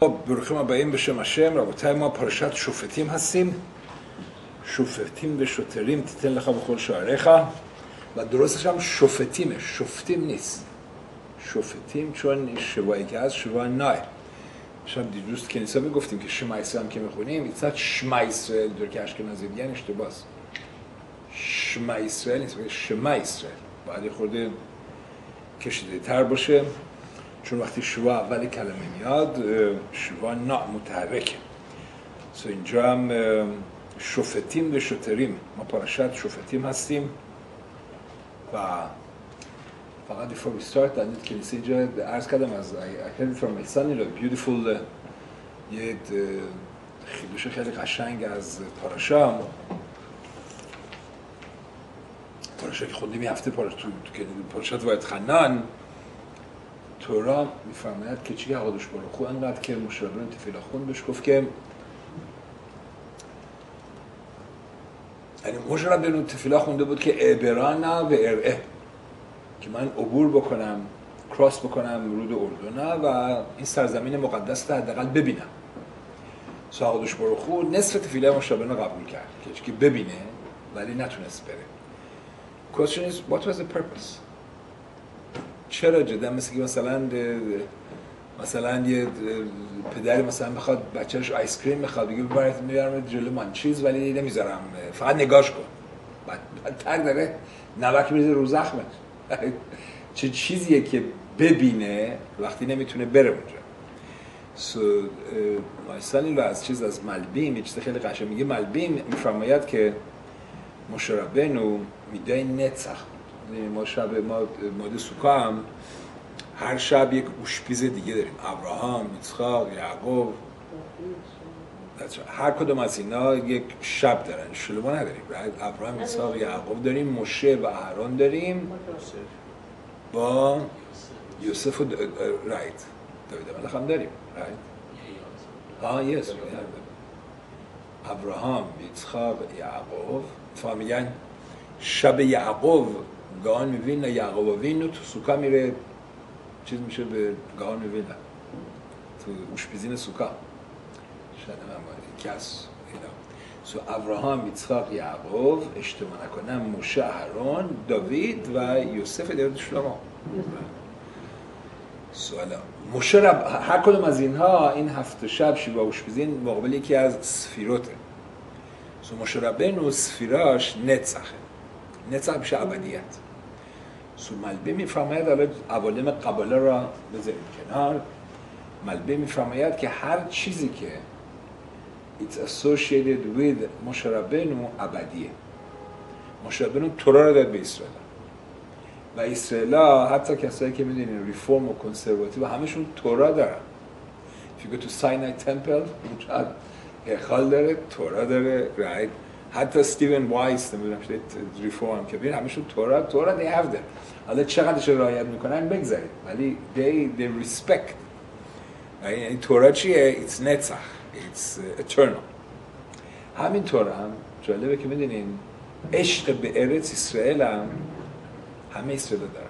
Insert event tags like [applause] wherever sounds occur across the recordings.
خب بروخیم הבאים בשם השם, רבותיי ما פרשת שופטים هستیم شوفتیم به شوتریم تیتن لخ بخور شعریخ و درستش هم شوفتیمه شفتیم نیست شوفتیم چون این شبایی که هست شبا نای شب دیروز کنیسا می‌گفتیم که شمایسه هم که می‌خونیم این ساعت شما اسرائیل دور که اشکنازی بیان اشتباس شما اسرائیل نیست شما اسرائیل خورده کشیده تر باشه چون وقتی شوا اول کلمه میاد شوا نا متحرکه. سو اینجا هم شفتیم و شتریم. ما پارشت شفتیم هستیم و فقط before we start I need کنیسه اینجا عرض کردم از I heard from my son یه خیلوش خیلی قشنگ از پاراشا. پاراشا که خوندیم هفته پاراشت واید خنان تورا میفرماید که چی حقادش برو انقدر که مشربون تفیلا خون بهش گفت که یعنی مشربون تفیلا خونده بود که ابرانا و ارعه که من عبور بکنم کراس بکنم رود اردنه و این سرزمین مقدس رو حداقل ببینم. ساقدش برو خو نصف تفیله مشربون رو قبول کرد که ببینه ولی نتونست بره. Question is what the purpose? چرا جدا؟ مثل که مثلا مثلا یه پدری مثلا بخواد بچهش آیس کریم می‌خواد بگه ببرید می‌برم جلو من. چیز ولی نمی‌ذارم. فقط نگاش کن. بعد تر داره نوک میریزه رو زخمش [laughs] چه چیزیه که ببینه وقتی نمی‌تونه بره اونجا. سو مایستان این از چیز از ملبیم یه چیز خیلی قشنگ میگه. ملبیم میفرماید که مشربنو میدای نتسخ یعنی ما شب ما ماده سوکا هم هر شب یک اوشپیز دیگه داریم. ابراهام، میتخاق، یعقوب. هر کدوم از اینا یک شب دارن. شلوما نداریم. ابراهام، میتخاق، یعقوب داریم. مشه و اهران داریم. با یوسف و رایت دوید ملخ هم داریم. رایت ها یس ابراهام، میتخاق، یعقوب. فهمیگن شب یعقوب گاهان میبین یعقوب وین تو سوکا میره چیز میشه به گاهان میبین تو اوشپیزین سوکا شده من کس سو ابراهام یצחاق یعقوب اشتباه نکنم موشه اهرون داوید و یوسف دیرد شلما سوالا موشه هر کدوم از اینها این هفت شب شیبا اوشپیزین مقابل یکی از سفیروته سو موشه ربن و سفیراش نتسخه نتسخ میشه ابدیت سو ملبه میفرماید حالا عوالم قباله را بذاریم کنار. ملبه میفرماید که هر چیزی که it's associated with مشربنو ابدیه. مشربنو تورا را داد به اسرائیل. و اسرائیل حتی کسایی که می‌دونین ریفورم و Conservative همشون تورا دارن. If to Sinai Temple اونجا היכל داره تورا داره right? حتی Stephen Wise نمی‌دونم شده ریفورم که ببین همشون تورا تورا they have them حالا چقدرش رعایت می‌کنن؟ بگذارید. ولی they they respect یعنی تورا چیه؟ It's נצח it's eternal. همین طور هم جالبه که می‌دونین عشق به ارث اسرائیل هم همه اسرائیل دارن.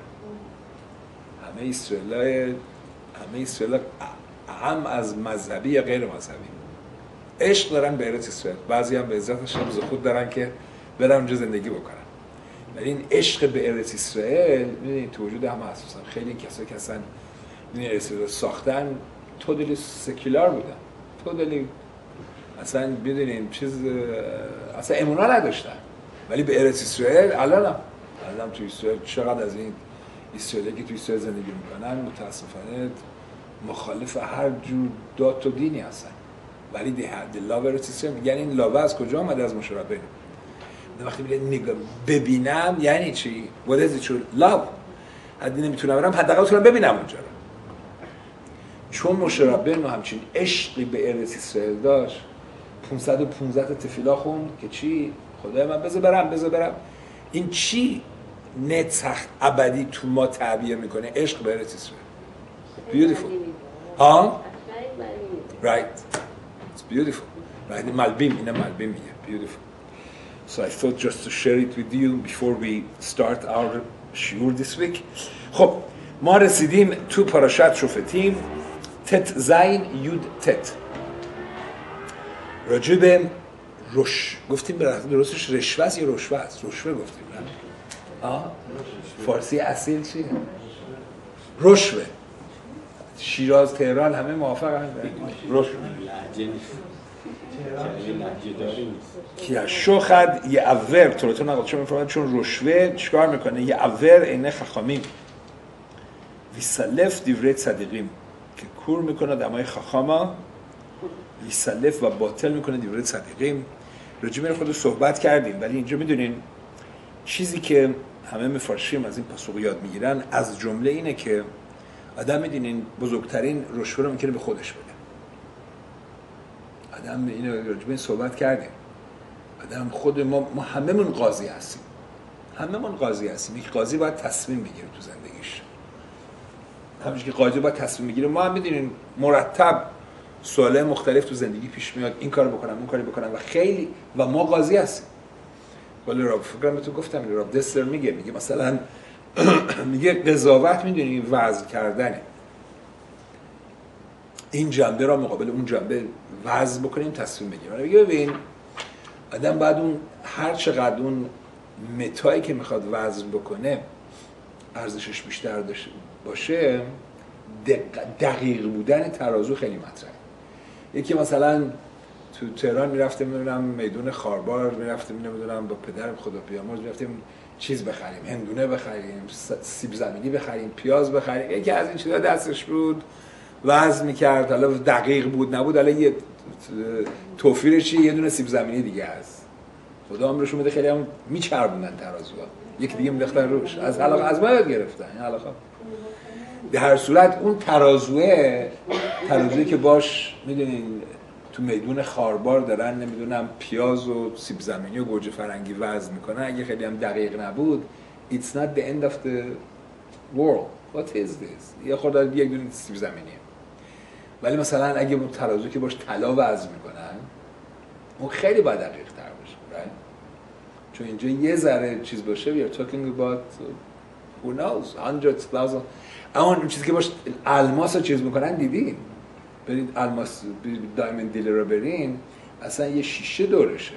همه اسرائیل همه اسرائیل هم از مذهبی یا غیر مذهبی. عشق دارن به ارث اسرائیل. بعضی هم به عزت شب خود دارن که برن اونجا زندگی بکنن. ولی این عشق به ارث اسرائیل می‌دونید تو وجود هم اساسا خیلی کسایی اصلا می‌دونید اسرائیل ساختن تو دلی سکولار بودن. تو دلی اصلا می‌دونید چیز اصلا امونا نداشتن. ولی به ارث اسرائیل الان هم. الان تو اسرائیل چقدر از این اسرائیلی که تو اسرائیل زندگی می‌کنن متاسفانه مخالف هر جور دات و دینی هستن. ولی the love اسرائیل میگن این لاوه از کجا آمده از مشربه وقتی میگه نگاه ببینم یعنی چی؟ What is it love. حدی نمی‌تونم برم حداقل بتونم ببینم اونجا رو. چون مشربه و همچین عشقی به ارث اسرائیل داشت 515 تا تفیلا خوند که چی؟ خدای من بذار برم بذار برم. این چی نتسخ ابدی تو ما تعبیه می‌کنه؟ عشق به ارث اسرائیل. Beautiful. ها right. Beautiful. Right ملبیم اینه ملبیم میگه beautiful. So I thought just to share it with you before we start our shiur this week. خب ما رسیدیم تو پاراشت شفتیم تت زین یود تت راجع به رش گفتیم درستش رشوه یا رشوه است رشوه گفتیم نه آه فارسی اصیل چیه رشوه شیراز تهران همه موافق هم رشوه که שוחד יעוור تو نقل چون چون رشوه چیکار می‌کنه؟ יעוור עיני חכמים ויסלף דברי צדיקים. که کور می‌کنه دمای خخاما. ויסלף و باطل می‌کنه דברי צדיקים. راجع خود صحبت کردیم. ولی اینجا می‌دونین چیزی که همه מפרשים از این פסוק یاد می‌گیرن از جمله اینه که آدم می‌دونین بزرگترین رشوه رو می‌تونه به خودش بده. آدم اینو راجع این صحبت کردیم. آدم خود ما ما هممون قاضی هستیم. هممون قاضی هستیم. یک قاضی باید تصمیم بگیره تو زندگیش. همونش که قاضی باید تصمیم بگیره. ما هم می‌دونیم مرتب سواله مختلف تو زندگی پیش میاد. این کارو بکنم اون کارو بکنم و خیلی و ما قاضی هستیم. ولی راب فکرم تو گفتم راب دستر میگه میگه مثلا [clears throat] میگه قضاوت می‌دونی وضع کردنه. این جنبه را مقابل اون جنبه وضع بکنیم تصمیم بگیریم. میگه ببین آدم بعد اون هر چقدر اون متایی که می‌خواد وزن بکنه ارزشش بیشتر باشه دقیق بودن ترازو خیلی مطرحه. یکی مثلا تو تهران می‌رفتیم می‌دونم میدون خاربار می‌رفتیم نمی‌دونم با پدرم خدا پیامرز می‌رفتیم. چیز بخریم هندونه بخریم سیب زمینی بخریم پیاز بخریم. یکی از این چیزا دستش بود وزن می‌کرد حالا دقیق بود نبود حالا یه توفیرش یه دونه سیب زمینی دیگه هست. خدا هم میده خیلی هم میچربوندن ترازوها. یکی دیگه میلختن روش. از علاقه از ما گرفتن این علاقه. هر صورت اون ترازوه ترازوی که باش می‌دونین تو میدون خاربار دارن نمی‌دونم پیاز و سیب زمینی و گوجه فرنگی وزن می‌کنن. اگه خیلی هم دقیق نبود it's not the end of the world. What is this? یه خورده یک دونه سیب زمینیه. ولی مثلا اگه اون ترازو که باش طلا وزن می‌کنن اون خیلی باید دقیق تر باشه right? چون اینجا یه ذره چیز باشه we are talking about who knows hundreds thousands اما اون چیزی که باش الماس چیز می‌کنن دیدین؟ برید الماس دایمند دیلر رو برین اصلا یه شیشه دورشه.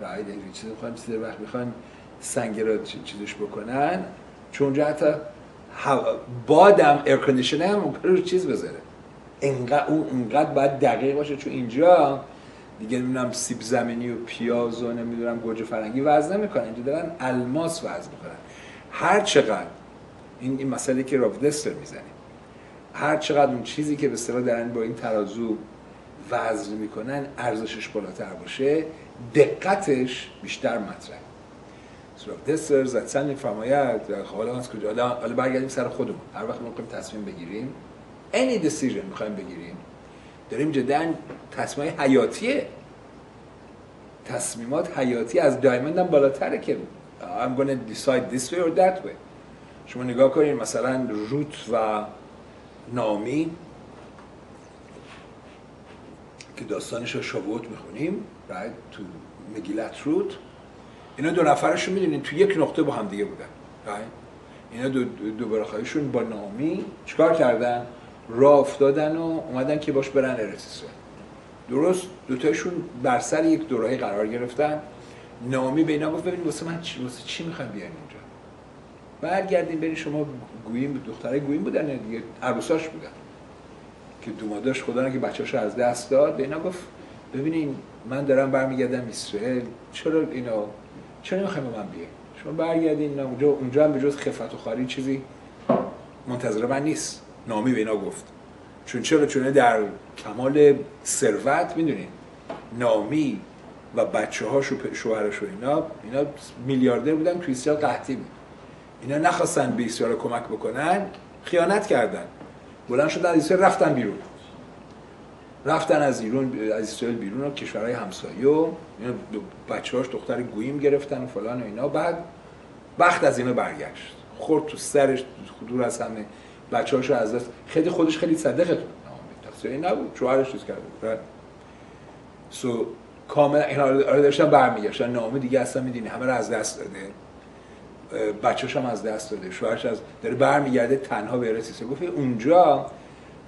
راید این چیز می‌خوان چیز وقت می‌خوان سنگ رو چیزش بکنن. چون اونجا حتی بادم ایر هم رو چیز بذاره. انقدر اون انقدر باید دقیق باشه. چون اینجا دیگه نمی‌دونم سیب زمینی و پیاز و نمی‌دونم گوجه فرنگی وزن نمی‌کنن. اینجا دارن الماس وزن می‌کنن. هر چقدر این این مسئله که راف دستر می‌زنیم هر چقدر اون چیزی که به اصطلاح دارن با این ترازو وزن می‌کنن ارزشش بالاتر باشه. دقتش بیشتر مطرح راف دستر زدسن میفرماید حالا از کجا؟ حالا برگردیم سر خودمون. هر وقت ما تصمیم بگیریم any decision می‌خوایم بگیریم داریم جدا تصمیم حیاتیه. تصمیمات حیاتی از دایمند هم بالاتره که I'm to decide this way or that way. شما نگاه کنید مثلا روت و نامی که داستانش رو شابوت می‌خونیم بعد تو مگیلت روت اینا دو نفرشون می‌دونین تو یک نقطه با هم دیگه بودن اینا دو, دو با نامی چیکار کردن؟ راه افتادن و اومدن که باش برن ارسیسون درست دوتاشون بر سر یک دوراهی قرار گرفتن. نامی به اینا گفت ببینید واسه من چی واسه چی می‌خوایم بیاین اینجا برگردین برین شما گوییم دختره گوییم بودن دیگه عروساش بودن؟ که دوماداش خدا که بچه‌اشو از دست داد. به اینا گفت ببینین من دارم برمیگردم اسرائیل. چرا اینا؟ چرا نمی‌خوایم من بیاین شما برگردین اونجا اونجا هم به جز خفت و خاری چیزی منتظر من نیست. نامی به اینا گفت. چون چرا؟ چون در کمال ثروت می‌دونین. نامی و بچه هاش و شوهرش و اینا اینا میلیاردر بودن تو قحطی بود. اینا نخواستن به اسرائیل کمک بکنن خیانت کردن. بلند شدن از اسرائیل رفتن بیرون. رفتن از ایران از اسرائیل بیرون و کشورهای همسایه و اینا بچه هاش دختر گوییم گرفتن و فلان و اینا. بعد وقت از اینا برگشت. خورد تو سرش دور از همه. بچه هاشو از دست خیلی خودش خیلی صدقه تقصیری نبود. شوهرش چیز کرده سو کاملا اینا رو داشتن برمیگشتن. نامه دیگه اصلا میدینی همه رو از دست داده. بچه‌ش هم از دست داده. شوهرش از داره برمیگرده تنها به رسیسه گفت اونجا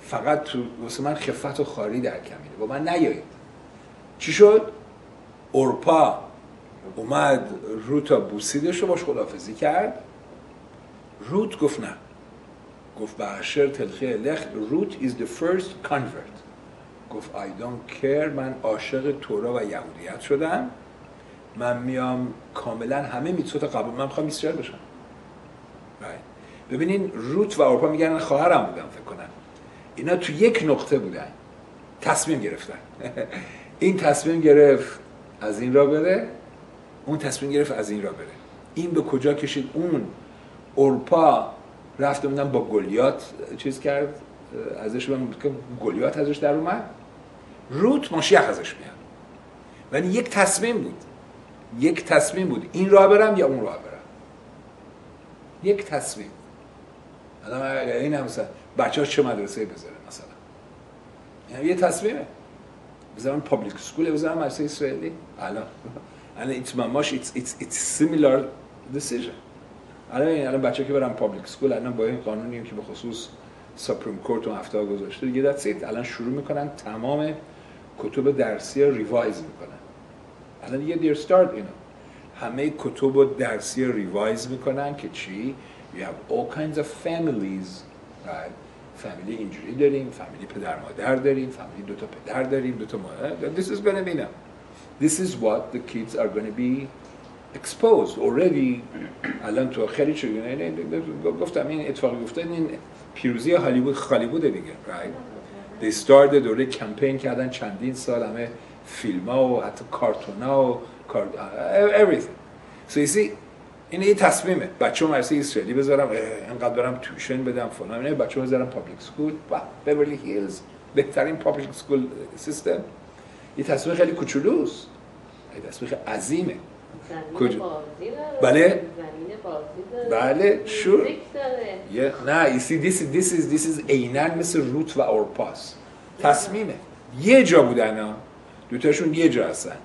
فقط تو واسه من خفت و خاری در کمینه. با من نیایید. چی شد؟ اورپا اومد روتا بوسیدش رو باش خدافزی کرد. روت گفت نه. گفت به تلخی لخ روت is the first convert. گفت I don't care من عاشق تورا و یهودیت شدم. من میام کاملا همه میتوت قبول من می‌خوام اسرائیل بشم. ببینین روت و اروپا میگن خواهرم بودم فکر کنم. اینا تو یک نقطه بودن. تصمیم گرفتن. [laughs] این تصمیم گرفت از این را بره اون تصمیم گرفت از این را بره. این به کجا کشید؟ اون اروپا رفته بودن با گلیات چیز کرد ازش گلیات ازش در اومد. روت ماشیخ ازش میاد. ولی یک تصمیم بود. یک تصمیم بود. این راه برم یا اون راه برم؟ یک تصمیم. این هم مثلا بچه چه مدرسه بذاره مثلا؟ یعنی یه تصمیمه. بذارم پابلیک سکول بذارم مدرسه اسرائیلی. الان. الان it's ماش it's, it's, it's similar decision. الان الان بچه که برم public school الان با این قانونی که به خصوص Supreme Court و هفته گذاشته دیگه دست الان شروع می‌کنن تمام کتب درسی revise می‌کنن. الان they'll start اینا همه کتب درسی revise می‌کنن که چی؟ You have all kinds of families right? فامیلی اینجوری داریم فامیلی پدر مادر داریم فامیلی دو تا پدر داریم دو تا مادر. This is to be now. This is what the kids are going to be exposed already. الان تو خیلی چه گفتم این اتفاقی افتاد این پیروزی هالیوود هالیوود دیگه right? They started دوره کمپین کردن چندین سال همه فیلم ها و حتی کارتون ها و everything. So you see این یه تصمیمه. بچه مدرسه اسرائیلی بذارم اینقدر برم tuition بدم فلان. اینه بچه بذارم public school و بیورلی هیلز بهترین public school system یه تصمیم خیلی کوچولوست یه تصمیم عظیمه. کجا؟ بله. بله sure نه you see this is this is this is عیناً مثل روت و اورپاست. تصمیمه. یه جا بودن ها دوتاشون یه جا هستن.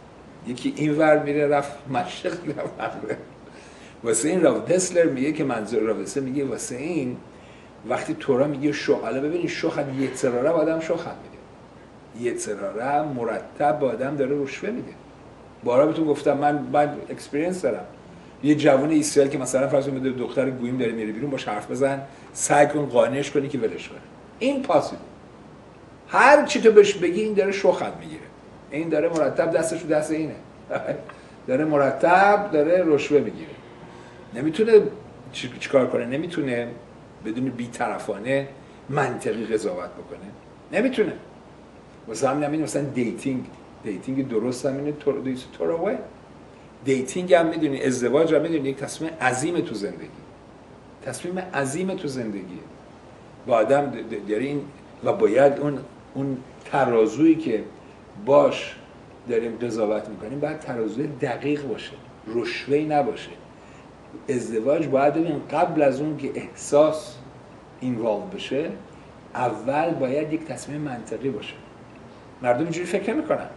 یکی این ور میره رفت مشرق رفت واسه این راو دسلر میگه که منظور راو میگه واسه این وقتی تورا میگه شو حالا ببینید تراره با آدم شوخت میده. یه تراره مرتب با آدم داره رشوه میده. بارا بهتون گفتم من بعد اکسپریانس دارم. یه جوان اسرائیل که مثلا فرض کنید دختر گویم داره میره بیرون باش حرف بزن سعی کن قانعش کنی که ولش کنه. این پاسیبل هر چی تو بهش بگی این داره شوخت می‌گیره. این داره مرتب دستش رو دست اینه. داره مرتب داره رشوه می‌گیره. نمی‌تونه چیکار کنه؟ نمی‌تونه بدون بیطرفانه منطقی قضاوت بکنه. نمی‌تونه. واسه همین مثلا dating. dating درست هم اینه. تو dating هم می‌دونی ازدواج هم می‌دونی یک تصمیم عظیم تو زندگی. تصمیم عظیم تو زندگی. با آدم داری این و باید اون اون ترازویی که باش داریم قضاوت می‌کنیم باید ترازوی دقیق باشه رشوهی نباشه. ازدواج باید ببین قبل از اون که احساس اینوالو بشه اول باید یک تصمیم منطقی باشه. مردم اینجوری فکر می‌کنن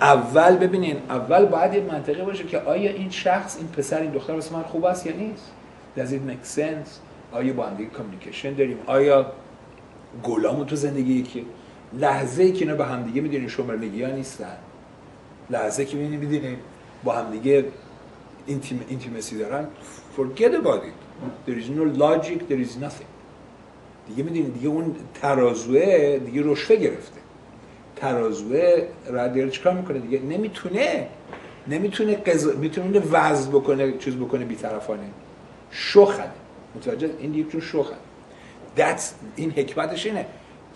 اول ببینین اول باید یه منطقه باشه که آیا این شخص این پسر این دختر واسه من خوب است یا نیست. Does it make sense آیا با هم دیگه داریم؟ آیا گلامو تو زندگی که لحظه که اینا با هم دیگه می‌دونین شمرنگی ها نیستن. لحظه که می‌دونین می‌دونین با هم دیگه اینتیمسی دارن. Forget about it. There is no logic there is nothing. دیگه می‌دونین دیگه اون ترازوه دیگه رشوه گرفته. ترازوه رادیال چیکار می‌کنه دیگه؟ نمی‌تونه نمی‌تونه قضا... می‌تونه وزن بکنه چیز بکنه بیطرفانه. شخنه متوجه؟ این دیگه چون شخنه That's این حکمتش اینه.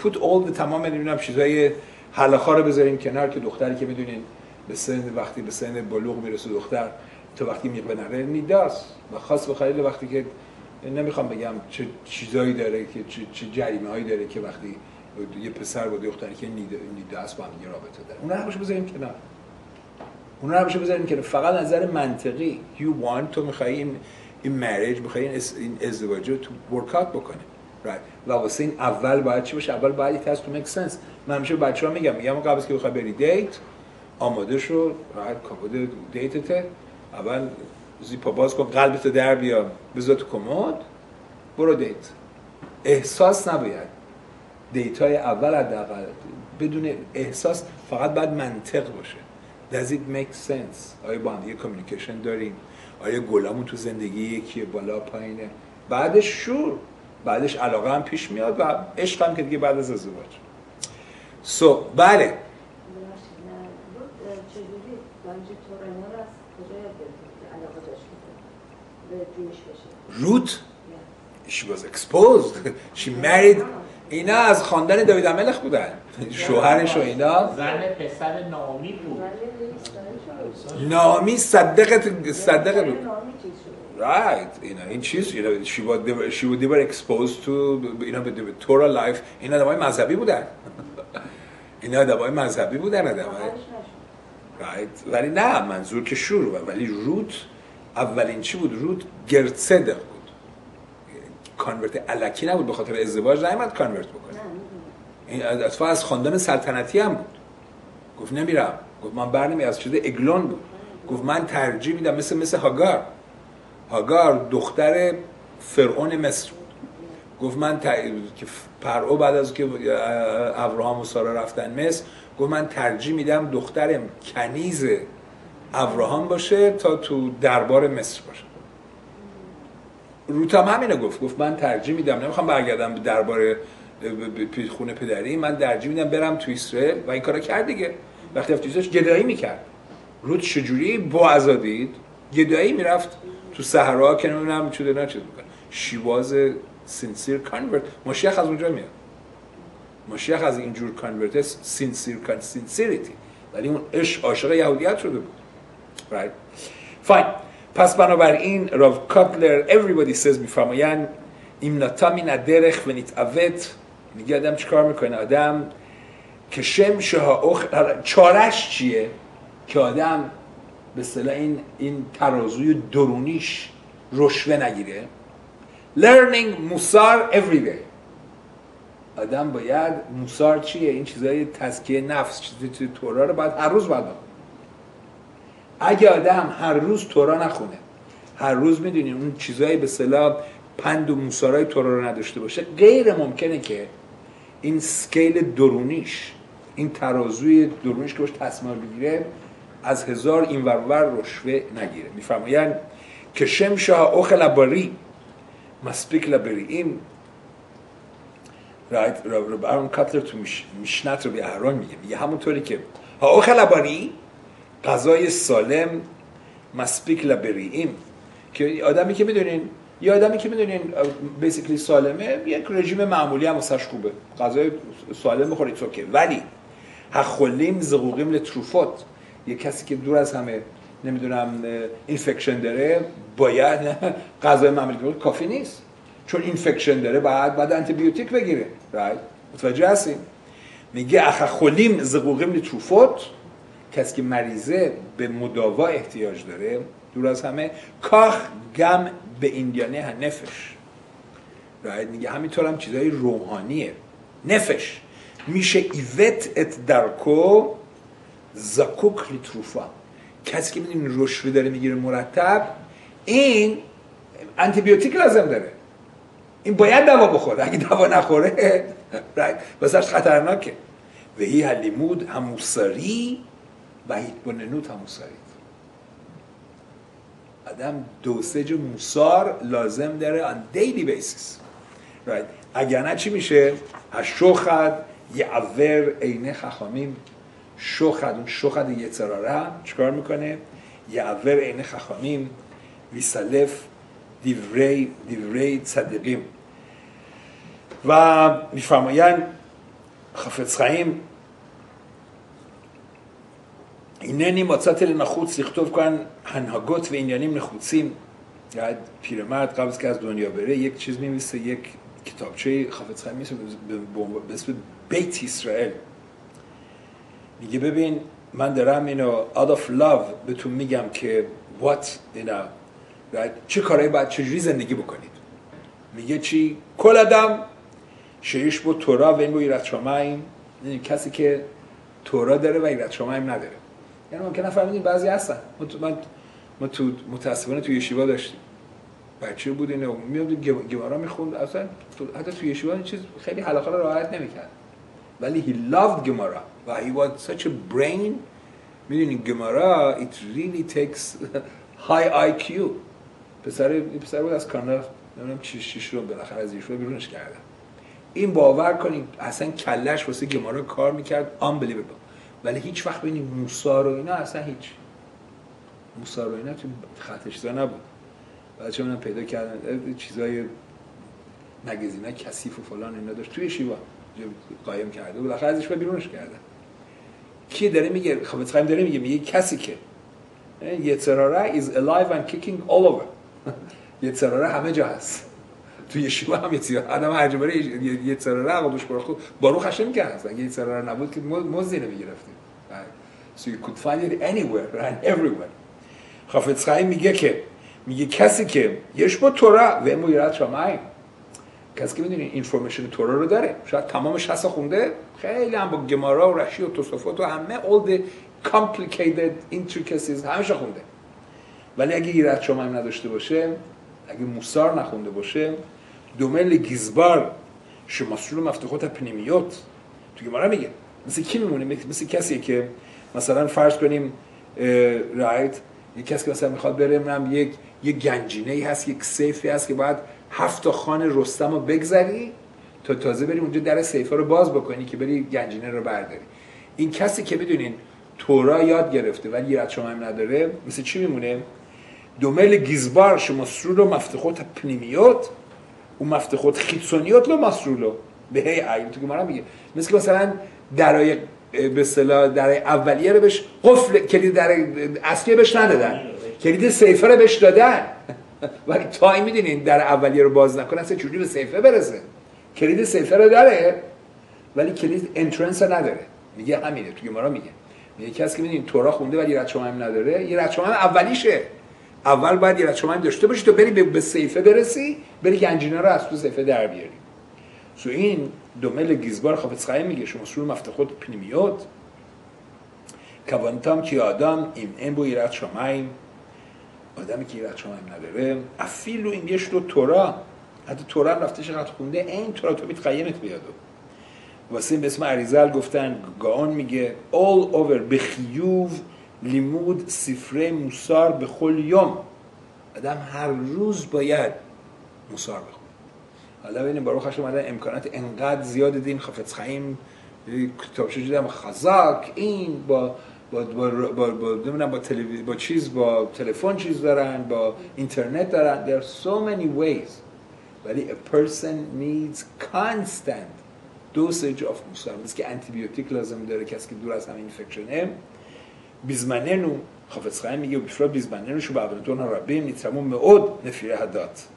Put all the تمام نمی‌دونم چیزای حلقا رو بذاریم کنار که دختری که می‌دونین به سن وقتی به سن بلوغ می‌رسه دختر تو وقتی میقه نره نیداست. و خاص به خلیل وقتی که نمی‌خوام بگم چه چیزایی داره که چه, چه جریمه هایی داره که وقتی یه پسر با دختری که است با هم رابطه داره. اون رو بذاریم کنار. اون رو بذاریم که فقط نظر منطقی. You want تو می‌خوای این این مریج می‌خوای این ازدواج رو تو ورکات بکنه right. و واسه این اول باید چی باشه؟ اول باید has to make sense. من همیشه بچه ها میگم میگم قبل از که بخوای بری date آماده شو راحت کابود date ته اول زیپا باز کن قلبتو در بیا بذار تو کمد برو date احساس نباید. date ای اول حداقل بدون احساس فقط باید منطق باشه. Does it make sense? آیا با هم دیگه communication داریم؟ آیا گلامون تو زندگی یکیه بالا پایینه؟ بعدش شور. بعدش علاقه هم پیش میاد و عشق هم که دیگه بعد از ازدواج. سو so, بله. روت she was exposed. [laughs] She married. اینا از خاندان داوید ملخ بودن. شوهرش و اینا. زن پسر نامی بود. نامی صدق صدق بود. Right. اینا این چیز you know, she was were, she they were exposed to اینا به Torah life اینا آدمای مذهبی بودن. [laughs] اینا آدمای مذهبی بودن آدمای right. ولی نه منظور که sure ولی روت اولین چی بود؟ روت גר צדק بود. convert الکی نبود به خاطر ازدواج نیامد convert بکنه. این از از خاندان سلطنتی هم بود. گفت نمیرم. گفت من برنمی از چیز اگلون بود. گفت من ترجیح میدم مثل مثل هاگار. هاگار دختر فرعون مصر بود. گفت من ت... که پرعو بعد از که ابراهام و سارا رفتن مصر گفت من ترجیح میدم دخترم کنیز ابراهام باشه تا تو دربار مصر باشه. روتم همینو گفت. گفت من ترجیح میدم نمی‌خوام برگردم به دربار خونه پدری من ترجیح میدم برم تو اسرائیل و این کارو کرد دیگه. وقتی رفت گدایی می‌کرد. روت چجوری؟ با ازادید گدایی می‌رفت. تو صحرا که نمی‌دونم چه نه چه می‌کنه. She was sincere convert משיח از اونجا میاد. משיח از اینجور convert sincere sincerity ولی اون عشق عاشق یهودیت شده بود. Right. Fine. پس بنابراین راو کاتلر everybody says این نتا من درخ و نتعوت میگه آدم چیکار می‌کنه؟ آدم که شم شه چارش چیه؟ که آدم به اصطلاح این این ترازوی درونیش رشوه نگیره. Learning موسار every day آدم باید موسار چیه؟ این چیزای تزکیه نفس چیزی توی تورا رو باید هر روز باید اگه آدم هر روز تورا نخونه هر روز می‌دونیم اون چیزایی به صلاح پند و موسارای تورا رو نداشته باشه غیر ممکنه که این سکیل درونیش این ترازوی درونیش که باش تصمیم بگیره از هزار این ورور رشوه نگیره. میفرمایند که شم شاه اوخ لباری مسپیک رایت رو کاتلر تو میشنت رو به اهران میگه. میگه همونطوری که ها اوخ لباری غذای سالم מספיק לבריאים که آدمی که می‌دونین یه آدمی که می‌دونین basically سالمه یک رژیم معمولی هم واسش خوبه. غذای سالم بخورید که ولی החולים זקוקים לתרופות یه کسی که دور از همه نمی‌دونم infection داره باید [laughs] غذای معمولی کافی نیست. چون infection داره بعد بعد انتی بیوتیک بگیره right متوجه هستیم میگه اخخولیم زقوقیم لتروفات کسی که مریضه به مداوا احتیاج داره. دور از همه. کاخ گم به ایندیانه نفش. راید میگه همینطور هم چیزای روحانیه. نفش. میشه ایوت ات درکو زکوک لیتروفا کسی که می‌دونی رشوه داره می‌گیره مرتب این انتیبیوتیک لازم داره. این باید دوا بخوره. اگه دوا نخوره [laughs] واسهش خطرناکه. و هی هلیمود هموساری و هیت بننوت هموساری آدم دوسج موسار لازم داره on daily basis. Right. اگر نه چی میشه؟ شوخد یه عور عینه خخامیم. شوخد اون شوخد یه تراره چیکار میکنه یه عور عینه خخامیم ویسلف دیوری دیوری صدقیم و میفرمایند خفت خیم ایننی מצאתי לנחוץ לכתוב כאן הנהגות ועניינים נחוצים یاد پیرمرد قبل که از دنیا بره یک چیز میمیسه یک کتابچه خافت خیلی میسه به اسم بیت اسرائیل میگه ببین من دارم اینو out of love بهتون میگم که what اینا. چه کارهایی باید چجوری زندگی بکنید؟ میگه چی؟ کل آدم شیش با تورا و این ایرت شمایم کسی که تورا داره و ایرت شمایم نداره. یعنی ممکنه فهمیدین بعضی هستن. ما تو, ما تو متاسفانه توی یشیوا داشتیم. بچه بود اینه میاد گمارا می‌خوند. اصلا حتی توی یشیوا این چیز خیلی حلقه راحت نمی‌کرد. ولی he loved گمارا و he was such a brain. می‌دونی گمارا it really takes [laughs] high IQ پسر پسر بود از کانادا نمی‌دونم چی چی رو بالاخره از ایشون بیرونش کردن این باور کنید اصلا کلش واسه گمارا کار می‌کرد. Unbelievable. ولی هیچ وقت ببینید موسا رو اینا اصلا هیچ. موسا رو اینا تو خطش نبود. بچه منم پیدا کردن چیزای مگزینه کثیف و فلان اینا داشت. توی شیوا. قایم کرده و بالاخره ازش بیرونش کردن کی داره میگه؟ خب خواهیم داره میگه. میگه کسی که یتراره is alive and kicking all over. [laughs] یتراره همه جا هست. توی شیوا هم یه آدم هر جبره یه تراره عقبش برا خود بارو خشم که هست. اگه یه تراره نبود که مزدی نمی‌گرفتیم. So you could find it anywhere and everywhere. خافت خواهی میگه که میگه کسی که یش با تورا و امو یرد شمای کسی که می‌دونی اینفورمیشن تورا رو داره شاید تمامش هست خونده خیلی هم با گمارا و رشی و تصفات و همه all the complicated intricacies همش خونده. ولی اگه یرد شمای نداشته باشه اگه موسار نخونده باشه دومل گیزبار شماسرول مفتوحات پنیمیوت. تو گمارا میگه. مثل کی میمونه مثل کسی که مثلا فرض کنیم رایت یک کسی که مثلا می‌خواد بره یک یک گنجینه ای هست یک سیفی هست که باید هفت خان رستم رو بگذری تا تازه بری اونجا در سیفا رو باز بکنی که بری گنجینه رو برداری. این کسی که می‌دونین تورا یاد گرفته ولی یاد شما هم نداره مثل چی میمونه؟ دومل گیزبار شما سرولو مفتخوت پنیمیوت و مفتخوت خیتسونیوت لو مسرولو به هی عیل تو گمارا میگه. مثل که مثلا درای به اصطلاح در اولیه رو بهش قفل کلید در اصلیه بهش ندادن. کلید سیفه رو بهش دادن. [laughs] ولی تا این می‌دونین در اولیه رو باز نکنه اصلا چجوری به سیفه برسه؟ کلید سیفه رو داره ولی کلید انترنس رو نداره. میگه همینه تو گمارا میگه. میگه کسی که می‌دونین تورا خونده ولی رد هم نداره یه رد هم اولیشه. اول باید یه رد هم داشته باشی تا بری به سیفه برسی بری گنجینه رو از تو سیفه در بیاری. سو این دومل گیزبار خواهی میگه شما سرور مفتخوت پنیمیوت کبانتام که آدم این این بو ایرات شمایم آدمی که ایرات شمایم نداره. افیلو این یش رو تورا. حتی تورا هم رفته چقدر خونده. این تورا تو بیت قیمت بیادو واسه به اسم عریزل گفتن گاون میگه all over به خیوب لیمود سفره موسار به خل یوم آدم هر روز باید موسار بخونه. حالا ببینیم خش اومده امکانات انقدر زیاد دین خافت خیم کتابش دیدم خزاک این با با با با, با, با, تلویز با چیز با تلفن چیز دارن با اینترنت دارن. There are so many ways. ولی a person needs constant dosage of مثل که انتیبیوتیک لازم داره کسی که دور از همین اینفکشنه בזמננו خافت خیم میگه בפרט בזמננו שבעוונות רבים נתרבו מאוד כופרי הדת.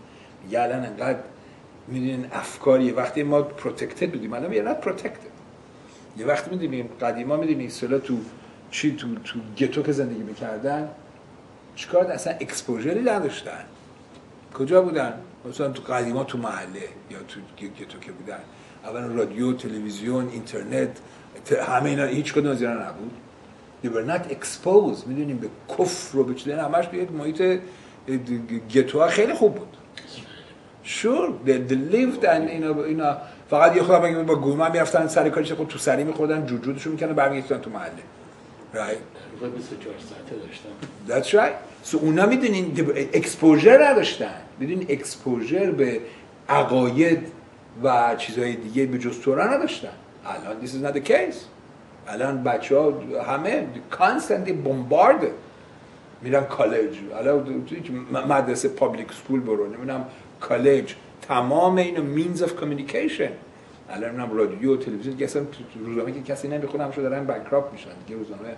الان انقدر می‌دونین افکار یه وقتی ما protected بودیم. الان یه not protected یه وقتی می‌دونیم قدیما می‌دونیم اصطلاح تو چی تو تو گتو که زندگی می‌کردن چیکار اصلا exposure ی نداشتن. کجا بودن؟ مثلا تو قدیما تو محله یا تو گتو که بودن. اولا رادیو تلویزیون اینترنت همه اینا هیچ کدوم از اینا نبود. They were not exposed. می‌دونیم به کفر رو به چیزی. همش تو یک محیط گتو خیلی خوب بود. Sure. They, they lived and اینا اینا فقط یه بگیم با گوما می‌رفتن سر کارش خود تو سری میخوردن جوجودشون می‌کنن برمیگردن تو محله. Right. 24 ساعته داشتن that's right. So اونا می‌دونین exposure نداشتن. می‌دونین exposure به عقاید و چیزهای دیگه به جز تورا نداشتن. الان this is not the case. الان بچه ها همه constantly bombarded میرن کالج الان مدرسه public school برو. نمی‌دونم کالج تمام اینو means of communication الان هم رادیو تلویزیون که اصلا روزنامه که کسی نمی‌خونه همشو دارن bankrupt میشن دیگه روزنامه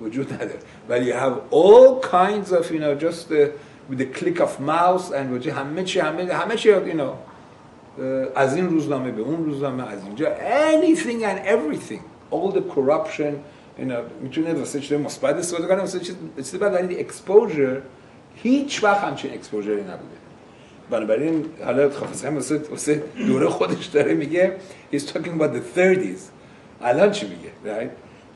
وجود نداره. ولی have all kinds of you know just the, with the click of mouse and همه چی همه همه چی you know از این روزنامه به اون روزنامه از اینجا anything and everything. All the corruption you know می‌تونه واسه چیز مثبت استفاده کنه واسه چیز ولی exposure هیچ وقت همچین اکسپوژری نبوده. بنابراین حالا خافز هم واسه واسه دوره خودش داره میگه he's talking about the 30s الان چی میگه right?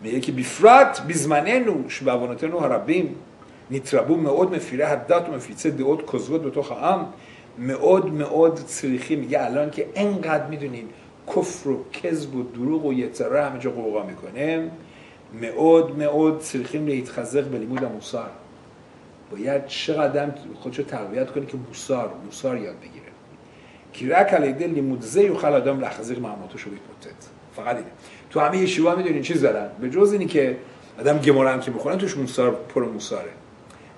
میگه که بیفرات بیزمننو شبوانتنو هربیم ניתרבו מאוד מפירי הדת ומפיצי דעות כוזבות בתוך העם מאוד מאוד צריכים, میگه الان که انقدر میدونین کفر و کذب و دروغ و یتره همه جا قوقا میکنه מאוד מאוד צריכים להתחזק בלימוד המוסר باید چقدر خودشو تقویت کنه که موسار موسار یاد بگیره. که رک علیده لیمود زی و خل آدم لحظه معماتو شو بیتموتت فقط اینه. تو همه یشیوا می‌دونین چیز دارن. به جز اینی که آدم گماره هم که می‌خورن توش موسار پر موساره.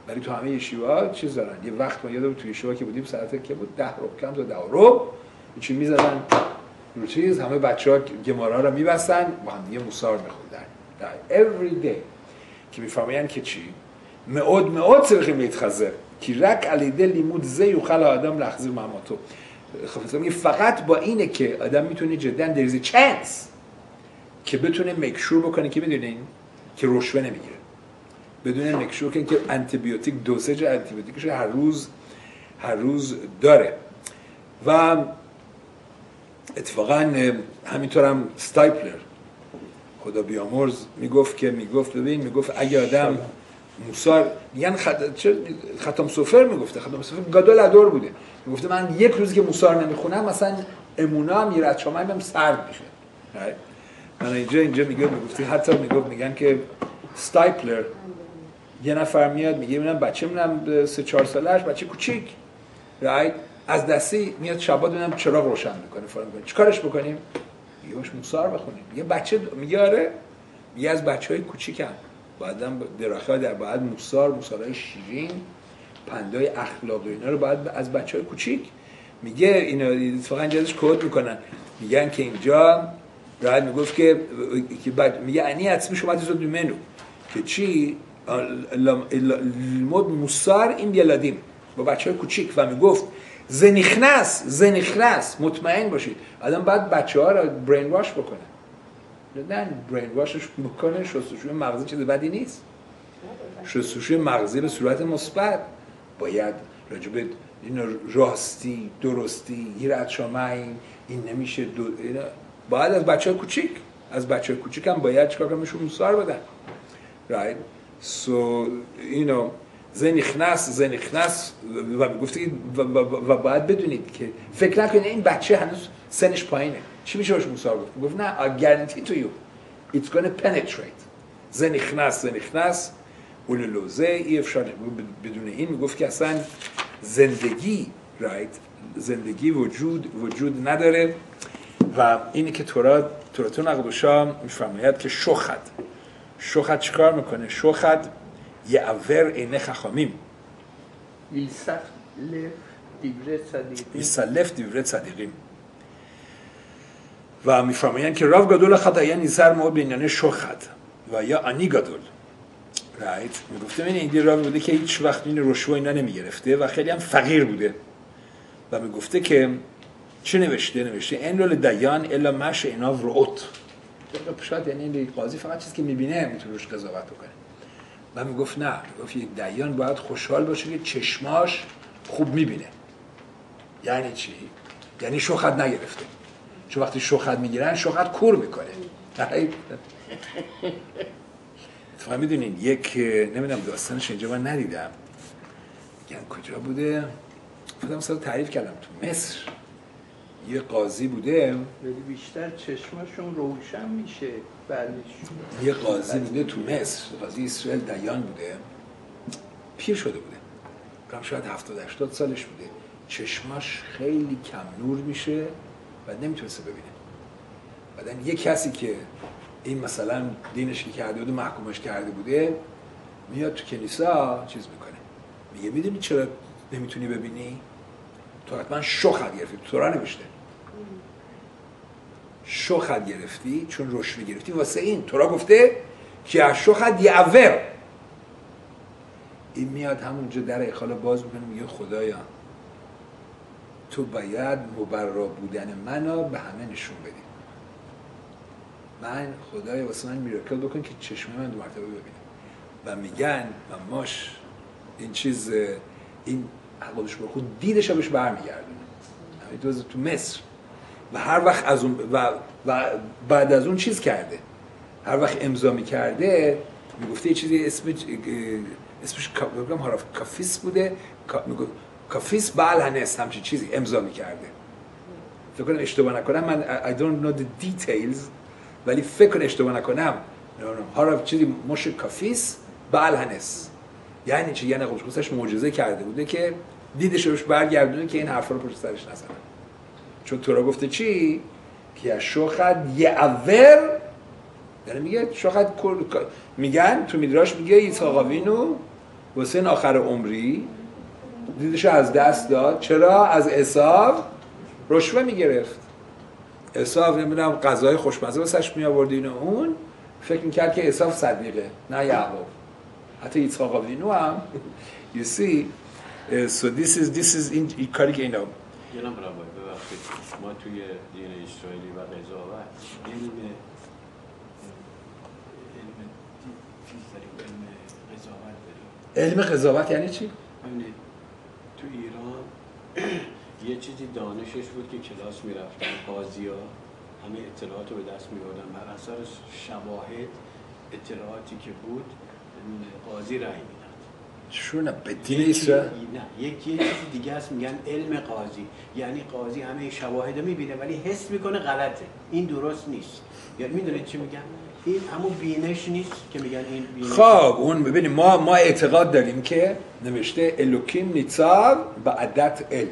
ولی تو همه یشیوا چیز دارن. یه وقت ما یادم توی یشیوا که بودیم ساعت که بود؟ ده رو کم تا ده رو چی می‌زدن؟ رو چیز. همه بچه ها گماره رو میبستن با هم دیگه موسار میخوندن. Every day که می‌فهمین که چی؟ מאוד מאוד צריכים להתחזר, כי רק על ידי לימוד זה יוכל האדם להחזיר מעמתו. فقط با اینه که آدم میتونه جدا there is a chance که بتونه مکشور بکنه که میدونین که رشوه نمیگیره بدون مکشور کنه که انتیبیوتیک دوسج انتیبیوتیکش هر روز هر روز داره و اتفاقا همینطور هم ستایپلر خدا بیامرز میگفت که میگفت ببین میگفت اگه آدم موسار میگن خط... چه ختم سفر می‌گفته. ختم سفر گادول ادور بوده. می‌گفته من یک روزی که موسار نمی‌خونم مثلا امونا هم میرد شما هم سرد میشه. من اینجا اینجا میگه می‌گفتی حتی می‌گفت میگن که ستایپلر یه نفر میاد میگه ببینم بچه منم سه چهار سالش بچه کوچیک. رایت از دستی میاد شبا ببینم چراغ روشن می‌کنه. فلان می‌کنه چیکارش بکنیم؟ یهوش موسار بخونیم. یه بچه میگه آره. میگه از بچه های کوچیکم. بعدم درخت در بعد مصار موسارهای شیرین پندای اخلاقی اینا رو بعد از بچه های کوچیک میگه اینا اتفاقا جزش کود می‌کنن. میگن که اینجا راحت می‌گفت که بعد میگه انی عطمی شما از دومنو که چی؟ مود موسار این یلادیم با بچه های کوچیک. و می‌گفت زنیخنس زنیخنس مطمئن باشید. آدم بعد بچه ها رو برین واش بکنه نه برین واشش بکنه شستشوی مغزی چیز بدی نیست. شستشوی مغزی به صورت مثبت. باید راجب این راستی درستی شما این این نمیشه دو... باید از بچه های کوچیک از بچه های کوچیک هم باید چکار کنم بهشون موسار بدن. Right. So you know زنیخنس زنیخنس و گفته و, و, و باید بدونید که فکر نکنید این بچه هنوز سنش پایینه. چی میشه باش موسی گفت؟ گفت نه I guarantee to you it's gonna penetrate. زنیخنس زنیخنس لوزه ای افشار بدون این می‌گفت که اصلا زندگی رایت زندگی وجود وجود نداره. و اینی که تورا توراتون اقدوشا میفرماید که شخد. شخد چیکار می‌کنه؟ شخد یعور عین خخامیم یسلف دیوره صدیقیم و میفرمایند که راو گدول خدایا نیزر ما بینانه شخد و یا انی گدول. رایت می‌گفته این ایندی راو بوده که هیچ وقت این رشوه اینا نمی‌گرفته و خیلی هم فقیر بوده. و می‌گفته که چه نوشته؟ نوشته این رول دیان الا مش اینا رؤت شاید یعنی قاضی فقط چیزی که می‌بینه می‌تونه روش قضاوت کنه و می‌گفت نه. می‌گفت یک دیان باید خوشحال باشه که چشماش خوب می‌بینه. یعنی چی؟ یعنی شوخت نگرفته. چون وقتی شوخت می‌گیرن شوخت کور می‌کنه. اتفاقا می‌دونین یک نمی‌دونم داستانش اینجا من ندیدم. میگن کجا بوده؟ خودم مثلا تعریف کردم. تو مصر. یه قاضی بوده. ولی بیشتر چشمشون روشن میشه. بعدش. یه قاضی بوده تو مصر. قاضی اسرائیل دیان بوده. پیر شده بوده. کم شاید 70 80 سالش بوده. چشماش خیلی کم نور میشه. و نمی‌تونسته ببینه. بعدن یه کسی که این مثلا دینش که کرده بوده محکومش کرده بوده میاد تو کنیسا چیز می‌کنه. میگه می‌دونی چرا نمی‌تونی ببینی؟ تو حتما شخت گرفتی. تو را نوشته. شخت گرفتی چون رشوه گرفتی. واسه این تو را گفته که از شخت یعور. این میاد همونجا در اخالا باز می‌کنه میگه خدایا. تو باید مبرا بودن منو به همه نشون بدی. من خدای واسه من میراکل بکن که چشم من دو مرتبه ببینه. و میگن و ماش این چیز این خودش به خود دیدش بهش برمیگردونه. همین تو مصر. و هر وقت از اون و, و بعد از اون چیز کرده. هر وقت امضا می‌کرده می‌گفته یه چیزی اسم اسمش حرف کافیس بوده. می‌گفت کافیس بالهنس همچین چیزی امضا می‌کرده. فکر کنم اشتباه نکنم من I don't know the details ولی فکر کنم اشتباه نکنم. حرف چیزی مش کافیس بالهنس یعنی چی؟ یعنی خودش معجزه کرده بوده که دیدش روش برگردونه که این حرفا رو پشت سرش نزنن چون تو را گفته چی؟ که شوخد یه اول یعنی میگه شوخد میگن تو میدراش میگه ایساقاوینو واسه این آخر عمری. دیدش از دست داد. چرا؟ از اصاف رشوه می‌گرفت. اصاف نمی‌دونم غذای خوشمزه واسش می آورد این و اون. فکر می‌کرد که اصاف صدیقه نه یعقوب. حتی ایسحاق آوینو هم. You see? Uh, so this is this is این این کاری که اینا ربای ببخشید. ما توی دین اسرائیلی و قضاوت علم علم قضاوت داریم. علم قضاوت یعنی چی؟ تو ایران [clears throat] یه چیزی دانشش بود که کلاس می‌رفتن قاضی ها. همه اطلاعات رو به دست میوردن بر اثر شواهد اطلاعاتی که بود قاضی رأی می‌داد. شونه به دین نه یک یه چیز دیگه هست میگن علم قاضی. یعنی قاضی همه شواهد رو می‌بینه ولی حس می‌کنه غلطه. این درست نیست. یعنی می‌دونید چی میگن این همون بینش نیست که میگن این بینش. خب اون ببینیم ما ما اعتقاد داریم که نوشته الوکیم نیتساب به عدت ال.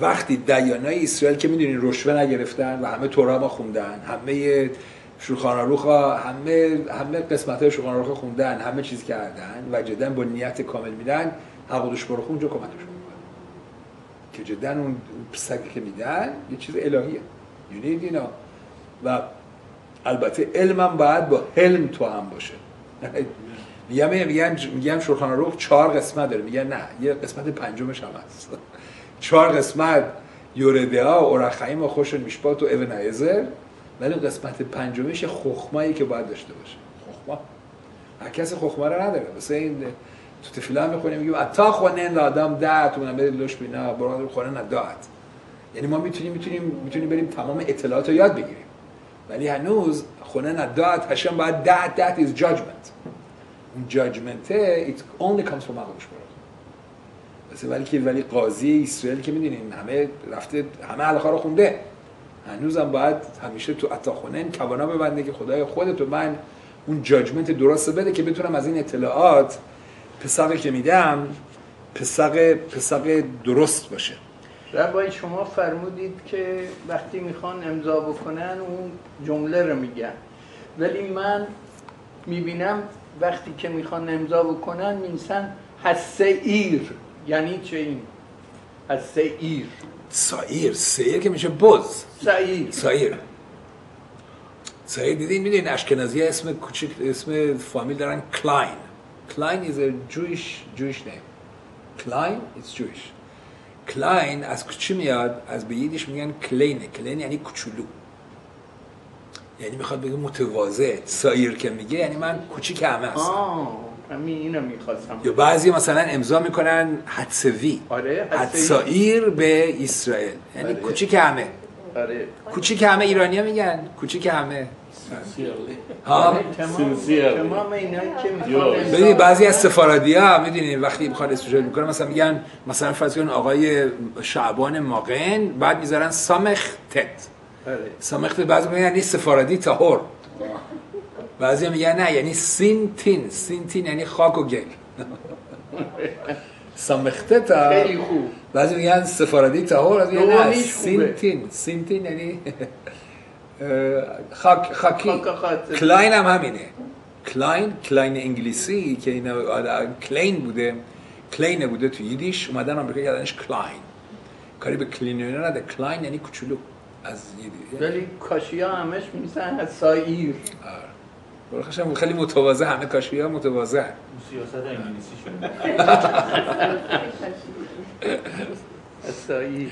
وقتی دیانای اسرائیل که می‌دونین رشوه نگرفتن و همه تورا ما خوندن همه شولخان عروخ همه همه قسمت های شولخان عروخ خوندن همه چیز کردن و جدا با نیت کامل میدن حقودش جو کمکشون می‌کنه. که جدا اون سگی که میدن یه چیز الهیه. یونید اینا و البته علمم باید با حلم تو هم باشه. میگم میگم میگم شولخان عروخ چهار قسمت داره. میگن نه یه قسمت پنجمش هم هست. چهار قسمت یورده ها اورخایم و خوش میشپات و ابن عزر ولی قسمت پنجمش خخمایی که باید داشته باشه. خخما. هر کسی خخما رو نداره. مثل این تو تفیلا می‌خونیم میگیم اتا خونه لادم ده تو من برید لش بینا برادر خونه نداد یعنی ما می‌تونیم می‌تونیم می‌تونیم بریم تمام اطلاعات رو یاد بگیریم. ولی هنوز خونه نداد. هشم باید that that is judgment. اون judgment it only comes from برو مثل ولی که ولی قاضی اسرائیل که می‌دونین همه رفته همه حلقه رو خونده. هنوزم باید همیشه تو اتاخونه کوانا ببنده که خدای خودت و من اون جاجمنت درست بده که بتونم از این اطلاعات پسقی که میدم پسق پسق درست باشه. ربای شما فرمودید که وقتی می‌خوان امضا بکنن اون جمله رو میگن. ولی من می‌بینم وقتی که می‌خوان امضا بکنن مینسن حسه ایر. یعنی چه این؟ حسه ایر. سایر سیر که میشه بز. سعیر. سایر سایر دیدین؟ می‌دونین اشکنازی اسم کوچیک اسم فامیل دارن کلاین. کلاین is a Jewish Jewish name. کلاین is Jewish. کلاین از چی میاد از به ییدیش میگن کلینه کلین یعنی کوچولو یعنی می‌خواد بگه متواضع سایر که میگه یعنی من کوچیک همه هستم همین اینو می‌خواستم یا بعضی مثلا امضا می‌کنن حدسوی آره حدسایر به اسرائیل یعنی بله. کوچیک همه آره کوچیک همه ایرانیا میگن کوچیک همه ها ببینید بعضی از سفارادی ها می‌دونید وقتی می‌خوان استوجه می‌کنن مثلا میگن مثلا فرض کن آقای شعبان ماقن بعد می‌ذارن سامخ טת. آره. סמך טת بعضی میگن یعنی ספרדי טהור بعضی میگن نه یعنی סין טין סין טין یعنی خاک و گل. [laughs] סמך טת خیلی خوب. بعضی میگن ספרדי טהור بعضی میگن نه دومیش خوبه. סין טין. סין טין یعنی [laughs] خاک خاکی. کلاین هم همینه. کلاین کلاین انگلیسی که این קליין بوده. קליין بوده تو ییدیش. اومدن آمریکا کردنش کلاین کاری به کلین نده. کلاین یعنی کوچولو. از ییدی. ولی کاشیا همش میسن حسایر برخشم خیلی متواضع. همه کاشی ها متواضع. سیاست انگلیسی شده. [laughs] حسایر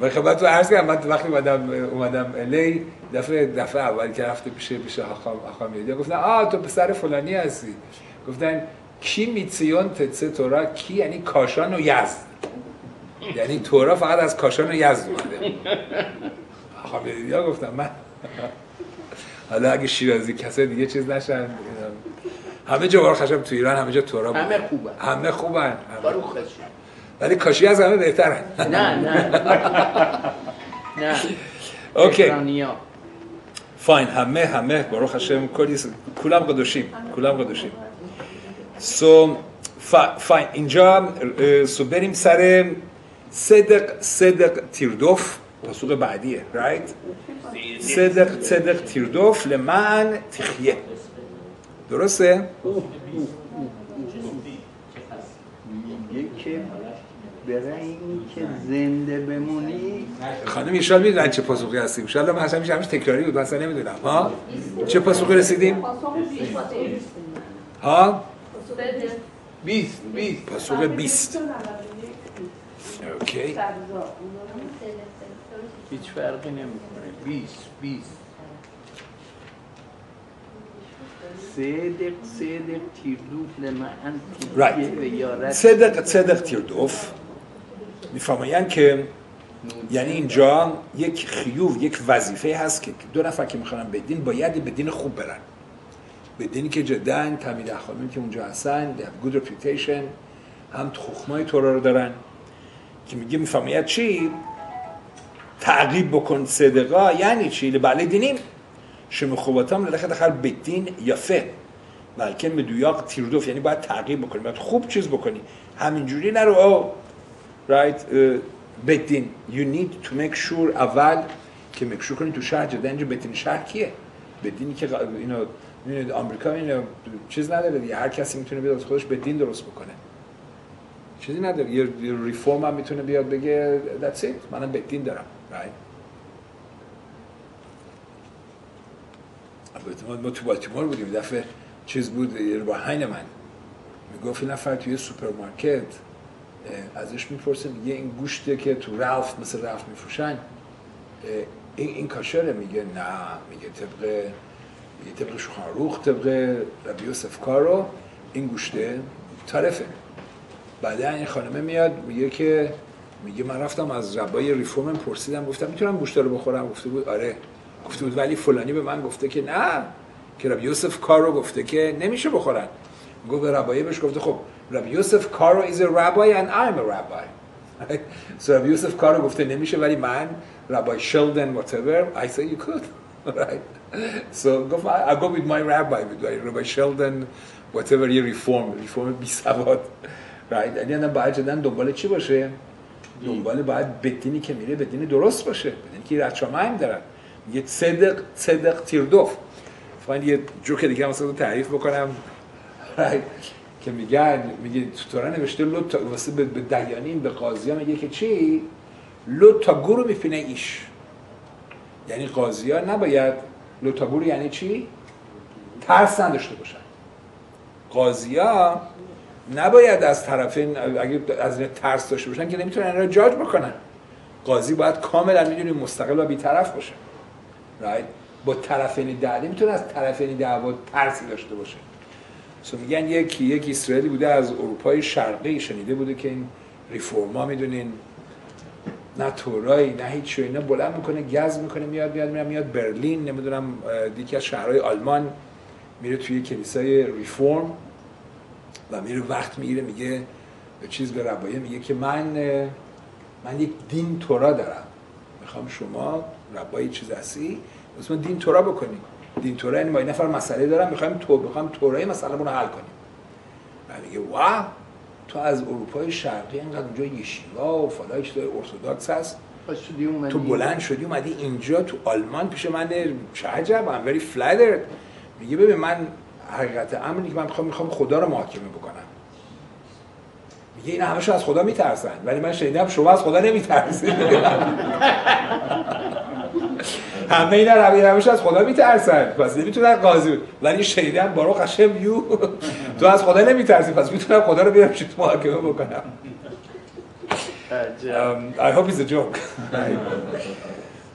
و خب تو عرض کردم من وقتی اومدم اومدم الی دفعه دفعه اول که رفته پیش پیش حاخام حاخام یدیا گفتن آ تو پسر فلانی هستی گفتن کی میتسیون تتسه تورا کی یعنی کاشان و یزد یعنی تورا فقط از کاشان و یزد اومده حاخام یدیا گفتم من حالا اگه شیرازی کسی دیگه چیز نشن همه جا خشم تو ایران همه جا تورا بود. همه خوبه همه خوبن همه. اسم. ولی کاشی از همه بهترن. نه نه. نه. اوکی. فاین همه همه. برو هشم کلی کلم قدوشیم کلم قدوشیم سو فاین اینجا سو بریم سر صدق صدق تیردوف. پاسوق بعدیه رایت صدق صدق تیردوف. لمن تخیه. درسته؟ برای اینکه زنده بمونی. خانم ایشال می‌دونن چه پاسخی هستیم. ان من اصلا همیشه تکراری بود مثلا نمی‌دونم. ها؟ چه پاسخی رسیدیم؟ ها؟ بیست بیست. پاسخ 20 اوکی. هیچ فرقی نمی‌کنه. بیست بیست. صدق صدق تیردوف و یارت. صدق صدق تیردوف. میفرمایند که یعنی اینجا یک خیوب یک وظیفه هست که دو نفر که می‌خوان به دین باید به دین خوب برن. به دینی که جدا تمیل اخلاقی که اونجا هستن they good reputation هم تخمای تورا رو دارن. که میگه می‌فهمید چی؟ تعقیب بکن صدقا یعنی چی؟ لبعلی دینیم شمخوباتام للخت اخر بدین یا یافه بلکه به دویاق تیردوف یعنی باید تعقیب بکنی. باید خوب چیز بکنی. همینجوری نرو. right uh, بدین you need to make sure اول که make sure کنید تو شهر جدا اینجا بدین شهر کیه بدینی که اینو می‌دونید آمریکا اینو چیز نداره دیگه. هر کسی می‌تونه بیاد از خودش بدین درست بکنه. چیزی نداره. یه ریفورم هم می‌تونه بیاد بگه that's it. منم بدین دارم. Right? ما تو بالتیمور بودیم. دفعه چیز بود با هین من. می‌گفت نفر توی سوپرمارکت ازش می‌پرسه میگه این گوشته که تو رالف مثل رالف میفروشن این این כשר ه؟ میگه نه میگه طبق میگه طبق שולחן ערוך طبق ربی یوسف کارو این گوشته טרפה بعدا این خانمه میاد میگه که میگه من رفتم از rabbi reform پرسیدم گفتم می‌تونم گوشت رو بخورم؟ گفته بود آره. گفته بود ولی فلانی به من گفته که نه که ربی یوسف کارو گفته که نمیشه بخورن. گفت به ربایی بهش گفته خب ربی یوسف کارو is a rabbi and I'm a rabbi. [laughs] So ربی یوسف کارو گفته نمیشه ولی من ربای شلدن whatever I say you could [laughs] right? So گفت I, I go with my rabbi with my ربای شلدن whatever یه ریفورم ریفورم بی سواد right یعنی الان باید جدا دنبال چی باشه دنبال باید بدینی که میره بدینی درست باشه بدینی که رچامه دارن یه صدق صدق تیردوف من یه جوک دیگه هم واسه تعریف بکنم که میگن میگه تو تورا نوشته لو تا واسه به دیانین به قاضیا میگه که چی؟ لو تا گورو میفینه ایش. یعنی قاضیا نباید لو تا گورو یعنی چی؟ ترس نداشته باشن. قاضیا نباید از طرفین اگه از این ترس داشته باشن که نمی‌تونن رو جاج بکنن. قاضی باید کاملا می‌دونی مستقل و بیطرف باشه. Right? با طرفین دعوی می‌تونه از طرفین دعوا ترسی داشته باشه. میگن یک یک اسرائیلی بوده از اروپای شرقی شنیده بوده که این ریفورما می‌دونین. نه تورایی نه هیچ اینا بلند می‌کنه گز می‌کنه میاد میاد میاد میاد برلین نمی‌دونم یکی از شهرهای آلمان میره توی کلیسای ریفورم و میره وقت می‌گیره میگه چیز به ربایه میگه که من من یک دین تورا دارم. می‌خوام شما ربای چیز هستی؟ اسم دین تورا بکنیم. دین تورا یعنی ما این نفر مسئله دارم می‌خوایم تو می‌خوایم تورای مسئله رو حل کنیم. و میگه واه تو از اروپای شرقی اینقدر اونجا یشیوا و فلان چیزای ارتودکس هست. تو بلند شدی اومدی اینجا تو آلمان پیش من چه عجب I'm very flattered. میگه ببین من حقیقت امری که من می‌خوام می‌خوام خدا رو محاکمه بکنم. میگه این همشو از خدا میترسن ولی من شنیدم شما از خدا نمیترسید. [laughs] همه اینا روی روش از خدا میترسن. پس نمی‌تونن قاضی. ولی شنیدم بارو قشم یو. [laughs] تو از خدا نمیترسی. پس می‌تونم خدا رو بیارم چیت محاکمه بکنم. Um, I hope it's a joke.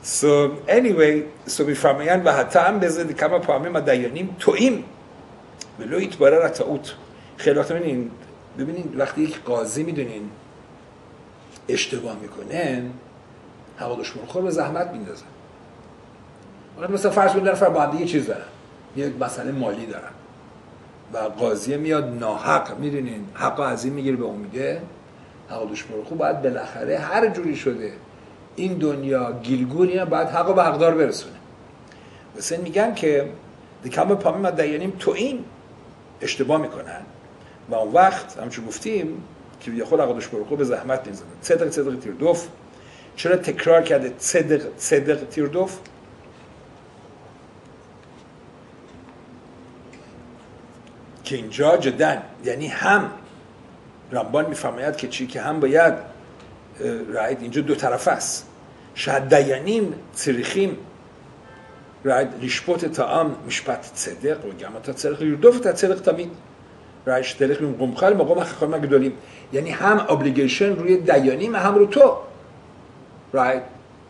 so anyway, so میفرمایند و حتی هم بزنید کما پاهمه ما دیانیم. تویم ولو ایتباره را تاوت. خیلی وقت ببینین ببینین وقتی یک قاضی می‌دونین اشتباه می‌کنه هوا دشمن خور به زحمت میندازن حالا مثلا فرض کنید نفر با هم دیگه چیز دارن. یه مسئله مالی دارن. و قاضیه میاد ناحق می‌دونین؟ حق از این می‌گیره به امیده حق دوش خوب باید بالاخره هر جوری شده این دنیا گیلگونیه باید حق به حقدار برسونه. مثلا میگن که کم پامی و دیانیم تو این اشتباه می‌کنن. و اون وقت همچون گفتیم که یه خود عقدش برخو به زحمت نیزنه صدق صدق تیردوف. چرا تکرار کرده صدق صدق تیردوف؟ که اینجا جدن یعنی هم رمبان میفرماید که چی که هم باید رایت اینجا دو طرف است شاید دیانیم צריכים לשפוט את העם משפט צדק, וגם אתה צריך לרדוף את הצדק תמיד. رایش دلخ این قمخال مقام خخام گدولیم یعنی هم ابلیگیشن روی دیانیم هم رو تو رایت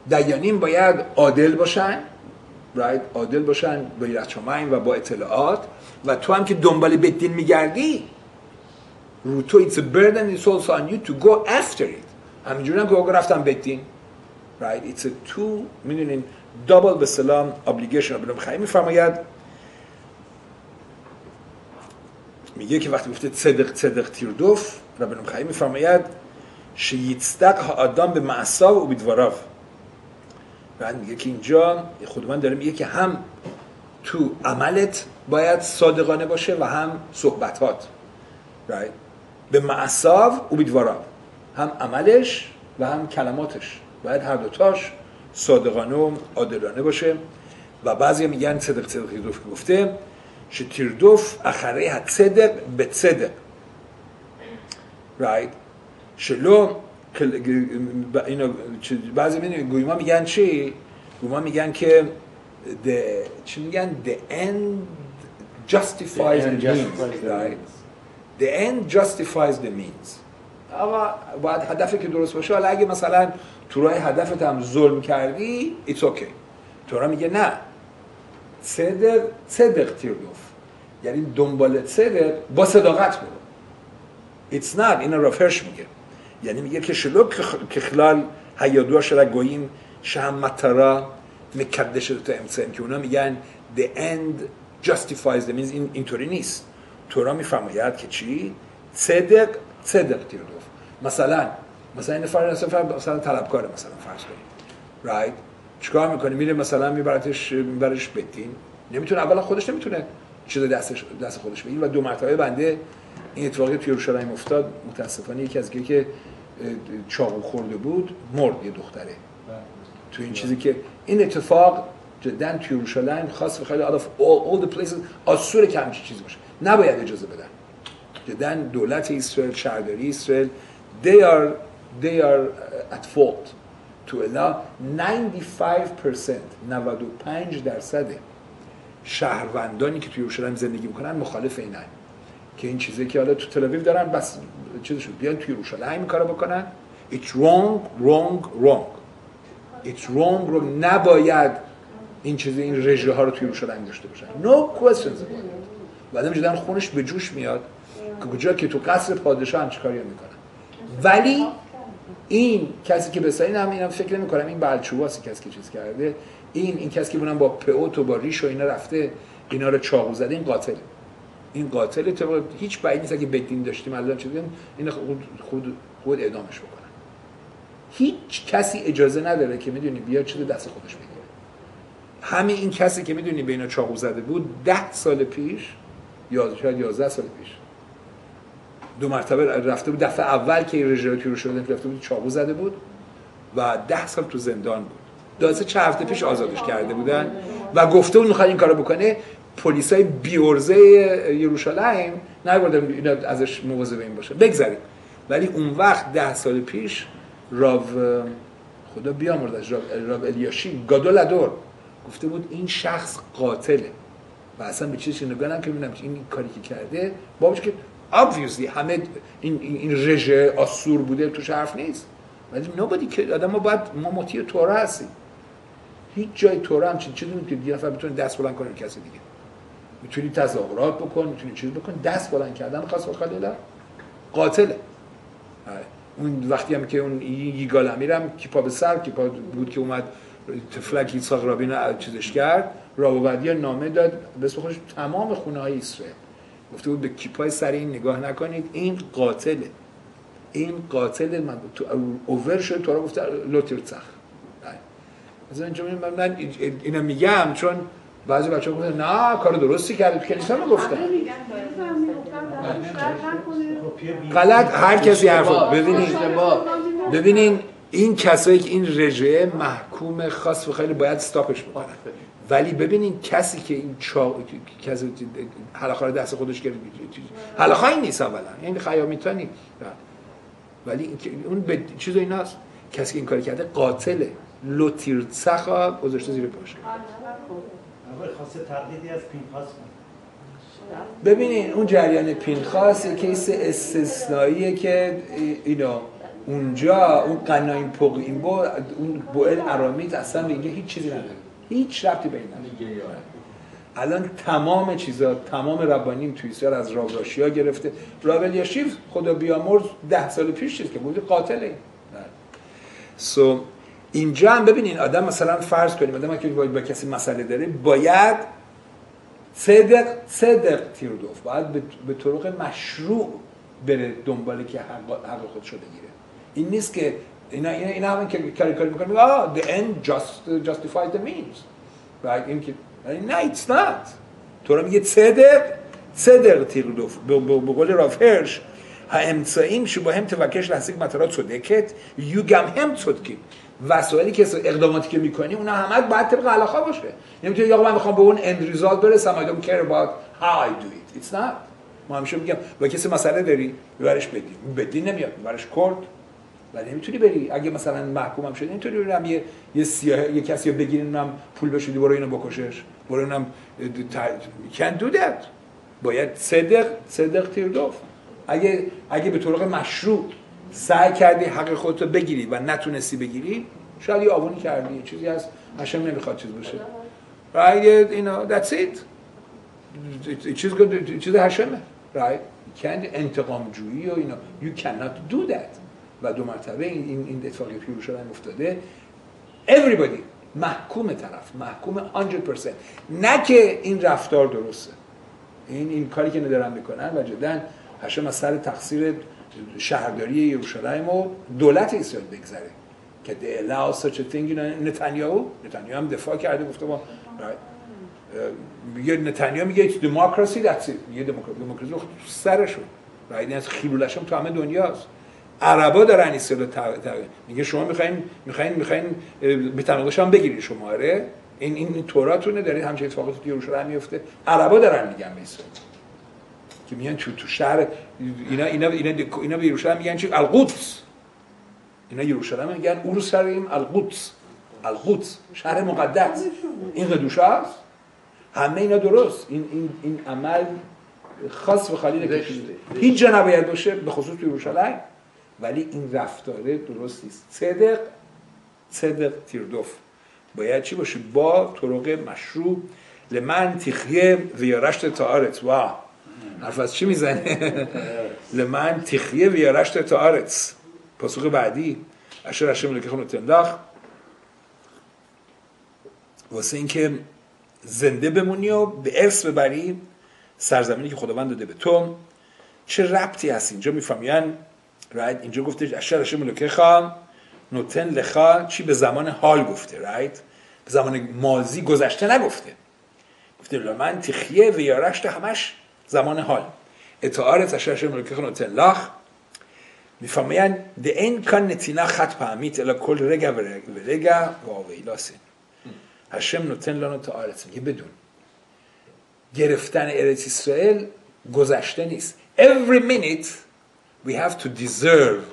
دیانیم باید عادل باشن رایت عادل باشن با رچماین و با اطلاعات و تو هم که دنبال بدین میگردی رو تو it's a burden it's also on you to go after it. که آقا رفتم بدین right? It's a two می‌دونین دابل به سلام obligation. ابن خیلی میفرماید میگه که وقتی گفته صدق صدق تیردوف ربن خیلی میفرماید شییتستق ها آدم به معصا و بیدواراو بعد میگه که اینجا خود من داره میگه که هم تو عملت باید صادقانه باشه و هم صحبتات right. به معصاب امیدوارم هم عملش و هم کلماتش باید هر دوتاش صادقانه و عادلانه باشه و بعضی میگن صدق صدق تیردوف گفته شتیردوف اخره هت صدق به صدق right. شلو که بعضی گویما میگن چی؟ گویما میگن که چی میگن the end justifies the, the means right? the end justifies the means. اما باید هدفی که درست باشه حالا اگه مثلا تو راه هدفت هم ظلم کردی it's okay. تو میگه نه. صدق صدق تیردوف یعنی دنبال صدق با صداقت برو. It's not این رافرش میگه. یعنی میگه که شلو که خلال هیادوها شده گوییم شهم مطرا مکده شده تا امسن که اونا میگن the end justifies the means این اینطوری نیست تورا میفرماید که چی صدق صدق تیردوف مثلا مثلا این نفر مثلا طلبکاره مثلا فرض کنیم right? چیکار می‌کنه میره مثلا میبرتش میبرش بدین نمی‌تونه اولا خودش نمی‌تونه چیز دستش دست خودش بگیر و دو مرتبه بنده این اتفاقی توی یروشلایم افتاد متاسفانه یکی از که چاقو خورده بود مرد یه دختره تو این چیزی که این اتفاق جدا توی یروشلایم خاص خیلی out of all, the places آسور که همچین چیزی باشه. نباید اجازه بدن. جدا دولت اسرائیل شهرداری اسرائیل they are they are at fault. to allow 95% 95 درصد شهروندانی که توی یروشلایم زندگی می‌کنن مخالف اینن. که این چیزی که حالا تو تل دارن بس چیزشون بیان توی یروشلایم کارو بکنن. It's wrong wrong wrong. It's wrong wrong. نباید این چیزی این رژه ها رو توی یروشلایم داشته باشن. No questions بعدم جدا خونش به جوش میاد که کجا که تو قصر پادشاه هم چیکاری می‌کنن ولی این کسی که بسایی هم اینم فکر نمی کنم این بلچوباسی کسی که چیز کرده این این کسی که بونم با پئوت و با ریش و اینا رفته اینا رو چاقو زده این قاتل این قاتل تو هیچ بعید نیست اگه بدین داشتیم الان چه این خود خود خود اعدامش بکنن هیچ کسی اجازه نداره که می‌دونی بیاد چه دست خودش بگیره همین این کسی که می‌دونی به اینا چاقو زده بود ده سال پیش یا شاید 11 سال پیش. دو مرتبه رفته بود دفعه اول که رژیماتی رو شده رفته بود چاقو زده بود و ده سال تو زندان بود. دازه چه هفته پیش آزادش کرده بودن و گفته بود می‌خواد این کارو بکنه. پلیسای بیورزه یروشلایم نگردم اینا ازش مواظب این باشه. بگذاریم. ولی اون وقت ده سال پیش راو خدا بیامردش راو, راو الیاشی گادولادور. گفته بود این شخص قاتله. و اصلا به چیزی نگاه که ببینم این کاری که کرده. بابش که obviously همه این این رژه آسور بوده تو حرف نیست. ولی نوبادی که آدم ما باید ما مطیع توره هستیم. هیچ جای توره هم چیزی چیزی که یه نفر بتونه دست بلند کنه کسی دیگه. می‌تونی تظاهرات بکن می‌تونی چیز بکن دست بلند کردن خاص و خلیلا قاتله. آره. اون وقتی هم که اون یگال امیرم کیپا به سر کیپا بود که اومد تفلک ایساق رابین چیزش کرد. راوودی نامه داد. به خودش تمام خونه های اسرائیل. گفته بود به کیپای سر این نگاه نکنید. این قاتله. این قاتل من تو اوور شد. تو را گفته لوتیرتسخ مثلا اینجا من, من اینو میگم چون بعضی بچه گفتن نه کار درستی کرد کلیسا رو گفتن. غلط. هر کسی حرف ببینید. ببینین این کسایی که این رژه محکوم خاص و خیلی باید استاپش بکنن. ولی ببینین کسی که این چا... کسی حلقه دست خودش گرفت حلقه نیست اولا این خیامیتا نیست. ولی اون به چیز ایناست. کسی که این کاری کرده قاتله لوتیرتسخا گذاشته زیر پاشه ببینین اون جریان پینخاس یه کیس استثنائیه که اینا اونجا اون قناین پوق این با اون بوئل ارامیت اصلا به هیچ چیزی نداره. هیچ ربطی بین نداره. الان تمام چیزا تمام ربانیم توی سر از راوراشیا گرفته. راول یاشیف خدا بیامرز ده سال پیش چیز که بود قاتله. سو so, اینجا هم ببینین آدم مثلا فرض کنیم آدم که با کسی مسئله داره باید صدق صدق تیردوف باید به طرق مشروع بره دنباله که حق خودشو بگیره این نیست که اینا اینا اینا همین که کاری کاری میکنه میگه آه the end just justified the means right این که نه it's not تو رو میگه صدق صدق تیردوف به قول راف هرش האמצעים שבהם تبکش להשיג מטרה צודקת יהיו גם הם צודקים وسایلی که اقداماتی که میکنی اونا همه باید طبق علاقه باشه نمیتونی یا من میخوام به اون اند ریزالت برسم I don't care about how I do it it's not ما همیشه میگم با کسی مسئله داری ببرش بدی بدی نمیاد ببرش کرد ولی نمی‌تونی بری. اگه مثلا محکومم شدی نمی‌تونی برم یه یه سیاه یه کسی رو بگیرین اونم پول بشودی برو اینو بکشش. برو اینم can do that باید صدق صدق تیردوف اگه اگه به طرق مشروع سعی کردی حق خودتو بگیری و نتونستی بگیری شاید یه آبونی کردی. چیزی هست هشم نمی‌خواد چیز باشه right? you know that's it. چیز چیز هشمه right? You can't انتقام جویی و اینا. You cannot do that. و دو مرتبه این این این اتفاقی پیرو شدن افتاده. Everybody محکوم طرف محکوم 100% نه که این رفتار درسته. این این کاری که ندارن می‌کنن و جدا از سر تقصیر شهرداری یروشلایم و دولت اسرائیل بگذره. که they allow such a thing نتانیاهو نتانیاهو هم دفاع کرده گفته ما میگه نتانیاهو میگه that's it. میگه دموکراسی سرشون رایدین از خیلولش هم تو همه دنیاست. عربا دارن اسرائیل میگه شما می‌خواین می‌خواین می‌خواین به تناقض هم بگیرید شما آره. این این توراتونه دارید همچین اتفاقات تو یروشلایم میفته عربا دارن میگن به اسرائیل که میگن تو تو شهر اینا اینا اینا اینا به یروشلایم میگن چی؟ القدس. اینا یروشلایم میگن اورشلیم القدس. القدس شهر مقدس. این قدوش است همه اینا درست. این این این عمل خاص به خلیل کشیده. هیچ جا نباید باشه به خصوص تو یروشلایم ولی این رفتاره درست نیست. صدق صدق تیردوف. باید چی باشه؟ با طرق مشروع. لمن تخیه ویارشت تارت وا. حرف از چی می‌زنه [laughs] لمن تخیه ویارشت تارت پاسخ بعدی. اشر اشر ملکه خونو تنداخ واسه اینکه زنده بمونی و به ارث ببری سرزمینی که خداوند داده به تو چه ربطی هست اینجا؟ میفهمیان رایت اینجا گفته اشر ملکه خان نوتن لخا چی به زمان حال گفته رایت به زمان مازی گذشته نگفته. گفته من تخیه و یارشت همش زمان حال. اتعارت اشر ملکه خان نوتن لخ. میفهمیان ده این کان نتینا خط پهمید الا کل رگا و رگا و آویلاسه هشم نوتن لانو تعارت میگه بدون. گرفتن ارث اسرائیل گذشته نیست. Every minute we have to deserve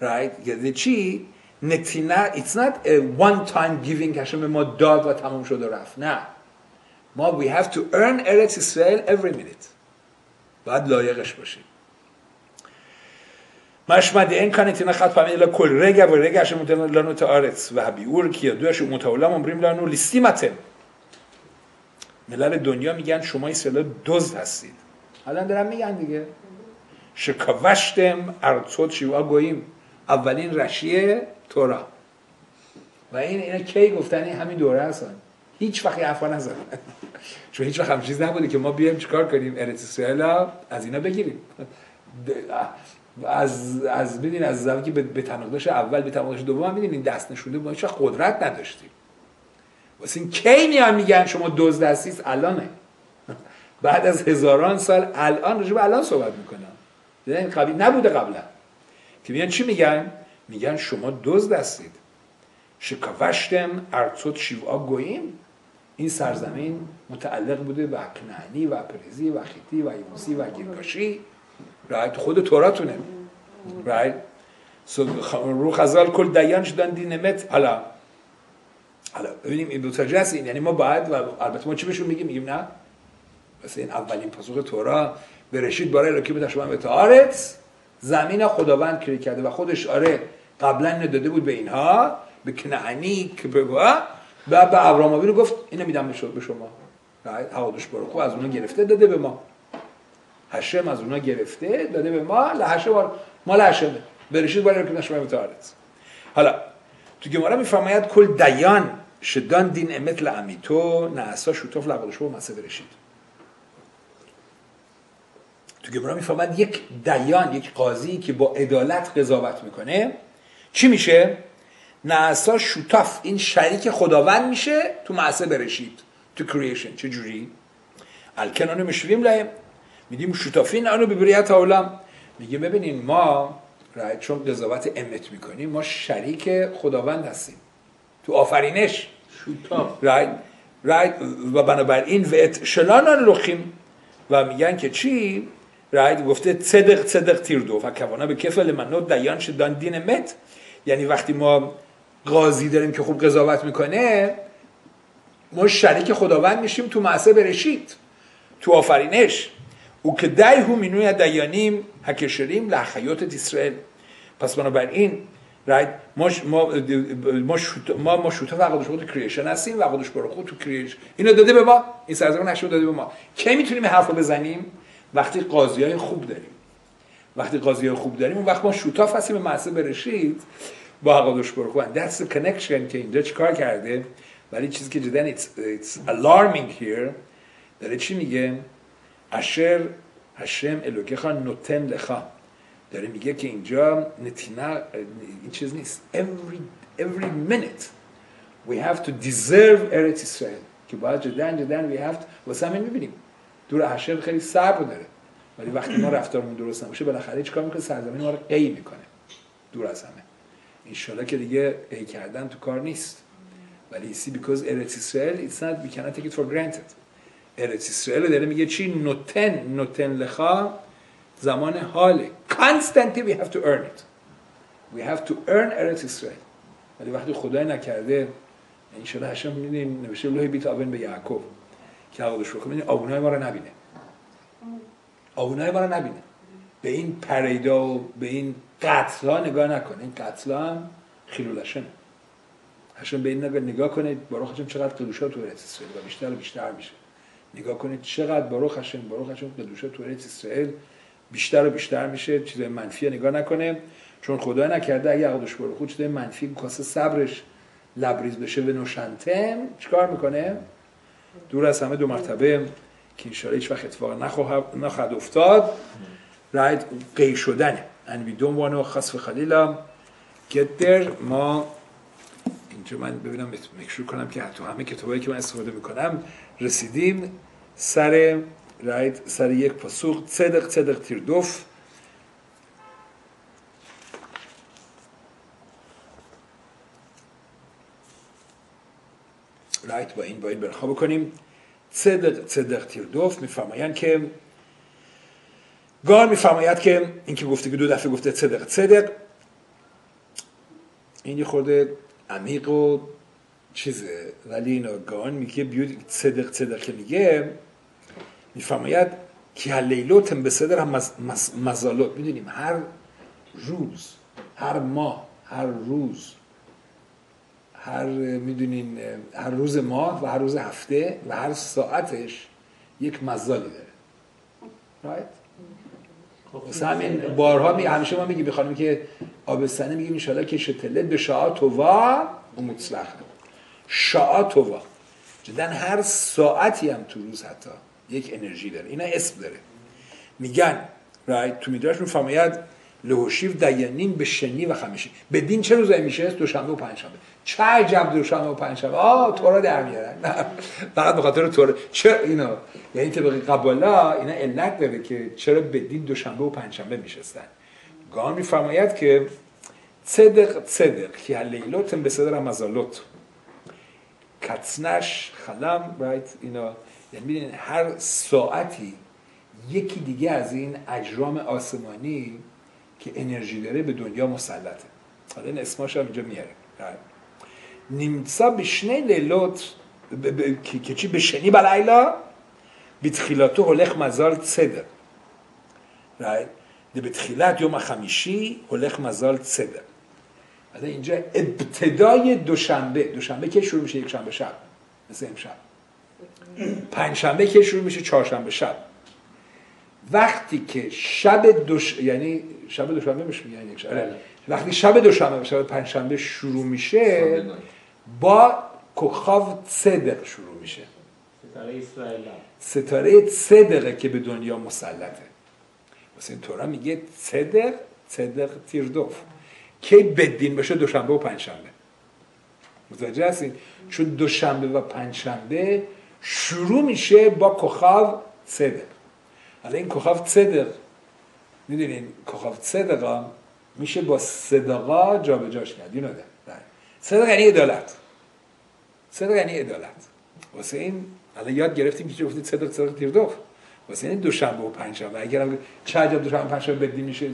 right? یعنی چی؟ نتینا it's not a one time giving هشم ما داد و تمام شد و رفت. نه. ما we have to earn ارث اسرائیل every minute. باید لایقش باشیم. این نتینا خط پامین الا کل رگا و رگا هشم لانو تارت و هبیور کیا دوش متولا امریم لانو لیستیمتن ملل دنیا میگن شما اسرائیل دزد هستید. الان دارم میگن دیگه. شکوشتم ارتوت شیوا گوییم اولین رشیه تورا و این اینا کی گفتن این همین دوره هستن هیچ وقت حرفا نزدن چون هیچ وقت چیز نبوده که ما بیایم چیکار کنیم ارت اسرائیل از اینا بگیریم از از ببین از زمانی که به اول به تناقض دوم هم می‌دونین دست نشونده ما هیچ قدرت نداشتیم واسه این کی میان میگن شما دوز دستیست الانه بعد از هزاران سال الان رجوع الان صحبت می‌کنم این قبیل نبوده قبلا. که میگن چی میگن؟ میگن شما دوز دستید شکاوشتم ارتوت شیوا گوییم. این سرزمین متعلق بوده به کنعنی و پریزی و خیتی و یوسی و گیرگاشی رایت خود توراتونه. رایت رو خزال کل دیان شدن دینمت حالا حالا ببینیم این دو یعنی ما باید و البته ما چی بهشون میگیم؟ میگیم نه. مثل این اولین پاسخ تورا برشید برای الکی به شما به زمین خداوند کری کرده و خودش آره قبلا نداده بود به اینها به کنعنی که به و به ابراهیم رو گفت اینو میدم به شما حوادش برو از اونها گرفته داده به ما. هشم از اونها گرفته داده به ما لحشه بار ما لحشمه برشید برای الکی شما به حالا تو گمارا میفرماید کل دیان شدان دین امت لعمیتو نعسا شوتوف لقدش با مسه برشید. تو گمرا می‌فهمد یک دیان یک قاضی که با عدالت قضاوت می‌کنه چی میشه؟ نعسا شوتاف این شریک خداوند میشه تو معصه برشید تو کریشن چه جوری؟ الکنانو مشریم لهم میگیم شوتافین آنو ببریت اولم میگه ببینین ما رایت چون قضاوت امت می‌کنیم ما شریک خداوند هستیم. تو آفرینش. شوتاف. رایت رایت و بنابراین و شلان لخیم. و میگن که چی؟ رایت گفته صدق صدق تیر دو. و به کفل منو دیان شدان دین مت. یعنی وقتی ما قاضی داریم که خوب قضاوت می‌کنه ما شریک خداوند میشیم تو معصه برشید تو آفرینش. او که هو مینوی دیانیم هکشریم لحیات اسرائیل. پس بنابراین رایت ما ما ما شوت ما ما شوت فقط تو کریشن هستیم و خودش برو خود تو کریشن اینو داده به ما. این سرزمین نشو داده به ما. کی می‌تونیم حرفو بزنیم؟ وقتی قاضی های خوب داریم. وقتی قاضی های خوب داریم اون وقت ما شوتاف هستیم به معصه برشید با حقادش برو خوان that's the connection که اینجا چیکار کرده؟ ولی چیزی که جدن it's, it's alarming here داره چی میگه؟ اشر هشم خان نوتن لخا داره میگه که اینجا نتینا این چیز نیست. Every, every minute we have to deserve Eretz Israel که باید جدن جدن we have to واسه همین می‌بینیم. دور هشم خیلی صبر داره. ولی وقتی ما رفتارمون درست نباشه بالاخره چیکار می‌کنه سرزمین ما رو قی می‌کنه. دور از همه. انشالله که دیگه ای کردن تو کار نیست. ولی سی because Eretz Israel it's not we cannot take it for granted. Eretz Israel داره میگه چی? نوتن نوتن لخا زمان حاله constantly we have to earn it. We have to earn Eretz Israel ولی وقتی خدای نکرده انشالله هشم می‌دونیم نوشته لوح بیت آبن به یعقوب. که عقدش رو ببینید آبونای ما رو نبینه. آبونای ما رو نبینه. به این پریدا و به این قتل ها نگاه نکنه. این قتل ها هم خیلولشن هشم به این نگاه, نگاه کنید باروخ هشم چقدر قدوشا تو اسرائیل و بیشتر و بیشتر میشه. نگاه کنید چقدر باروخ هشم باروخ هشم قدوشا تو اسرائیل بیشتر و بیشتر میشه. چیز منفی نگاه نکنه. چون خدا نکرده اگه عقدش باروخ چیز منفی کاسه صبرش لبریز بشه به نوشنتم چیکار می‌کنه؟ دور از همه دو مرتبه که انشاءالله هیچ وقت اتفاق نخواهد افتاد. رایت قی and we don't want to خصف خلیلا there. ما اینجا من ببینم مکشور کنم که تو همه کتابایی که من استفاده می‌کنم رسیدیم. سر رایت سر یک پاسوق صدق صدق تیردوف. رایت با این باید برخوا بکنیم صدق صدق تیردوف میفرمایند که گار میفرماید که این که گفته که دو دفعه گفته صدق صدق این یه خورده عمیق و چیزه ولی اینا گان میگه بیود صدق صدق که میگه میفرماید که لیلوتم به صدر هم مزالوت می‌دونیم هر روز هر ماه هر روز هر می‌دونین هر روز ماه و هر روز هفته و هر ساعتش یک مزالی داره. Right? واسه همین بارها می همیشه ما میگیم بخوانم که آبستنه میگیم ان که شتله به شاعت و و مطلق شاعت و جدا هر ساعتی هم تو روز حتی یک انرژی داره. اینا اسم داره. میگن رایت تو میدراش میفرماید لهوشیف دیانین به شنی و خمیشی به دین چه روزایی میشه دوشنبه و پنجشنبه چه عجب دوشنبه و پنجشنبه آه تورا در میارن نه فقط به خاطر تورا چرا اینا یعنی طبق قبالا اینا علت داره که چرا به دین دوشنبه و پنجشنبه میشستن گان میفرماید که صدق صدق که لیلوتن به صدر مزالوت کتسنش خلم رایت اینا یعنی میدین هر ساعتی یکی دیگه از این اجرام آسمانی که انرژی داره به دنیا مسلطه حالا این اسماش هم اینجا میاره نیمسا بشنه لیلوت که چی بشنی بلیلا בתחילתו הולך מזל צדר. right? בתחילת یوم خمیشی הולך מזל צדר. حالا اینجا ابتدای دوشنبه دوشنبه که شروع میشه یک شنبه شب مثل امشب پنجشنبه که شروع میشه چهارشنبه شب وقتی که شب دوش یعنی شب دوشنبه میشه یعنی یک شب. بله. وقتی شب دوشنبه و شب پنجشنبه شروع میشه با کوخاو صدق شروع میشه. ستاره اسرائیل. ستاره صدقه که به دنیا مسلطه. واسه این طورا میگه صدق صدق تیردوف کی بدین باشه دوشنبه و پنجشنبه. متوجه هستین؟ چون دوشنبه و پنجشنبه شروع میشه با کخاو صدق حالا این کخاو صدق می‌دونین کخاو صدقا میشه با صدقا جابجاش کرد اینو ده صدق یعنی عدالت صدق یعنی عدالت واسه این الان یاد گرفتیم که گفتید صدق صدق تیردوف واسه این دوشنبه و پنجشنبه اگر هم چه عجب دوشنبه و پنجشنبه بدی میشه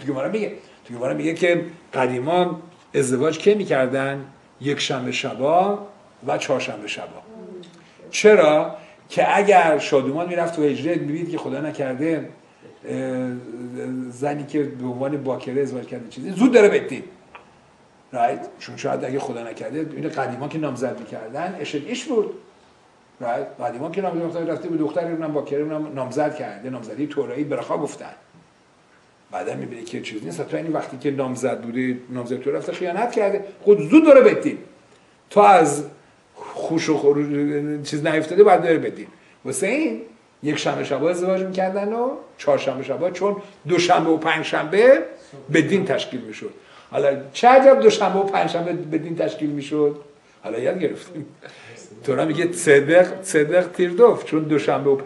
تو گمارا میگه تو گمارا میگه که قدیما ازدواج که می‌کردن یک شنبه شبا و چهارشنبه شبا چرا که اگر شادومان می‌رفت تو هجرت می‌بینید که خدا نکرده زنی که به عنوان باکره ازدواج کرده چیزی زود داره بدین رایت چون شاید اگه خدا نکرده این قدیما که نامزد می‌کردن اشد ایش بود. رایت قدیما که نامزد می‌کردن، رفته به دختری اونم باکره اونم نامزد کرده. نامزدی تورایی برخا گفتن. بعدا می‌بینی که چیز نیست. تو این وقتی که نامزد بودی نامزد تو رفته خیانت کرده. خود زود داره بدین تا از خوش و خروج چیز نیفتاده بعد داره بدین. این یک شنبه شبا ازدواج می‌کردن و چهارشنبه شبا چون دوشنبه و پنجشنبه به دین تشکیل می‌شد. حالا چه عجب دوشنبه و پنجشنبه به دین تشکیل می‌شد؟ حالا یاد گرفتیم. تو میگه صدق صدق تیردوف چون دوشنبه و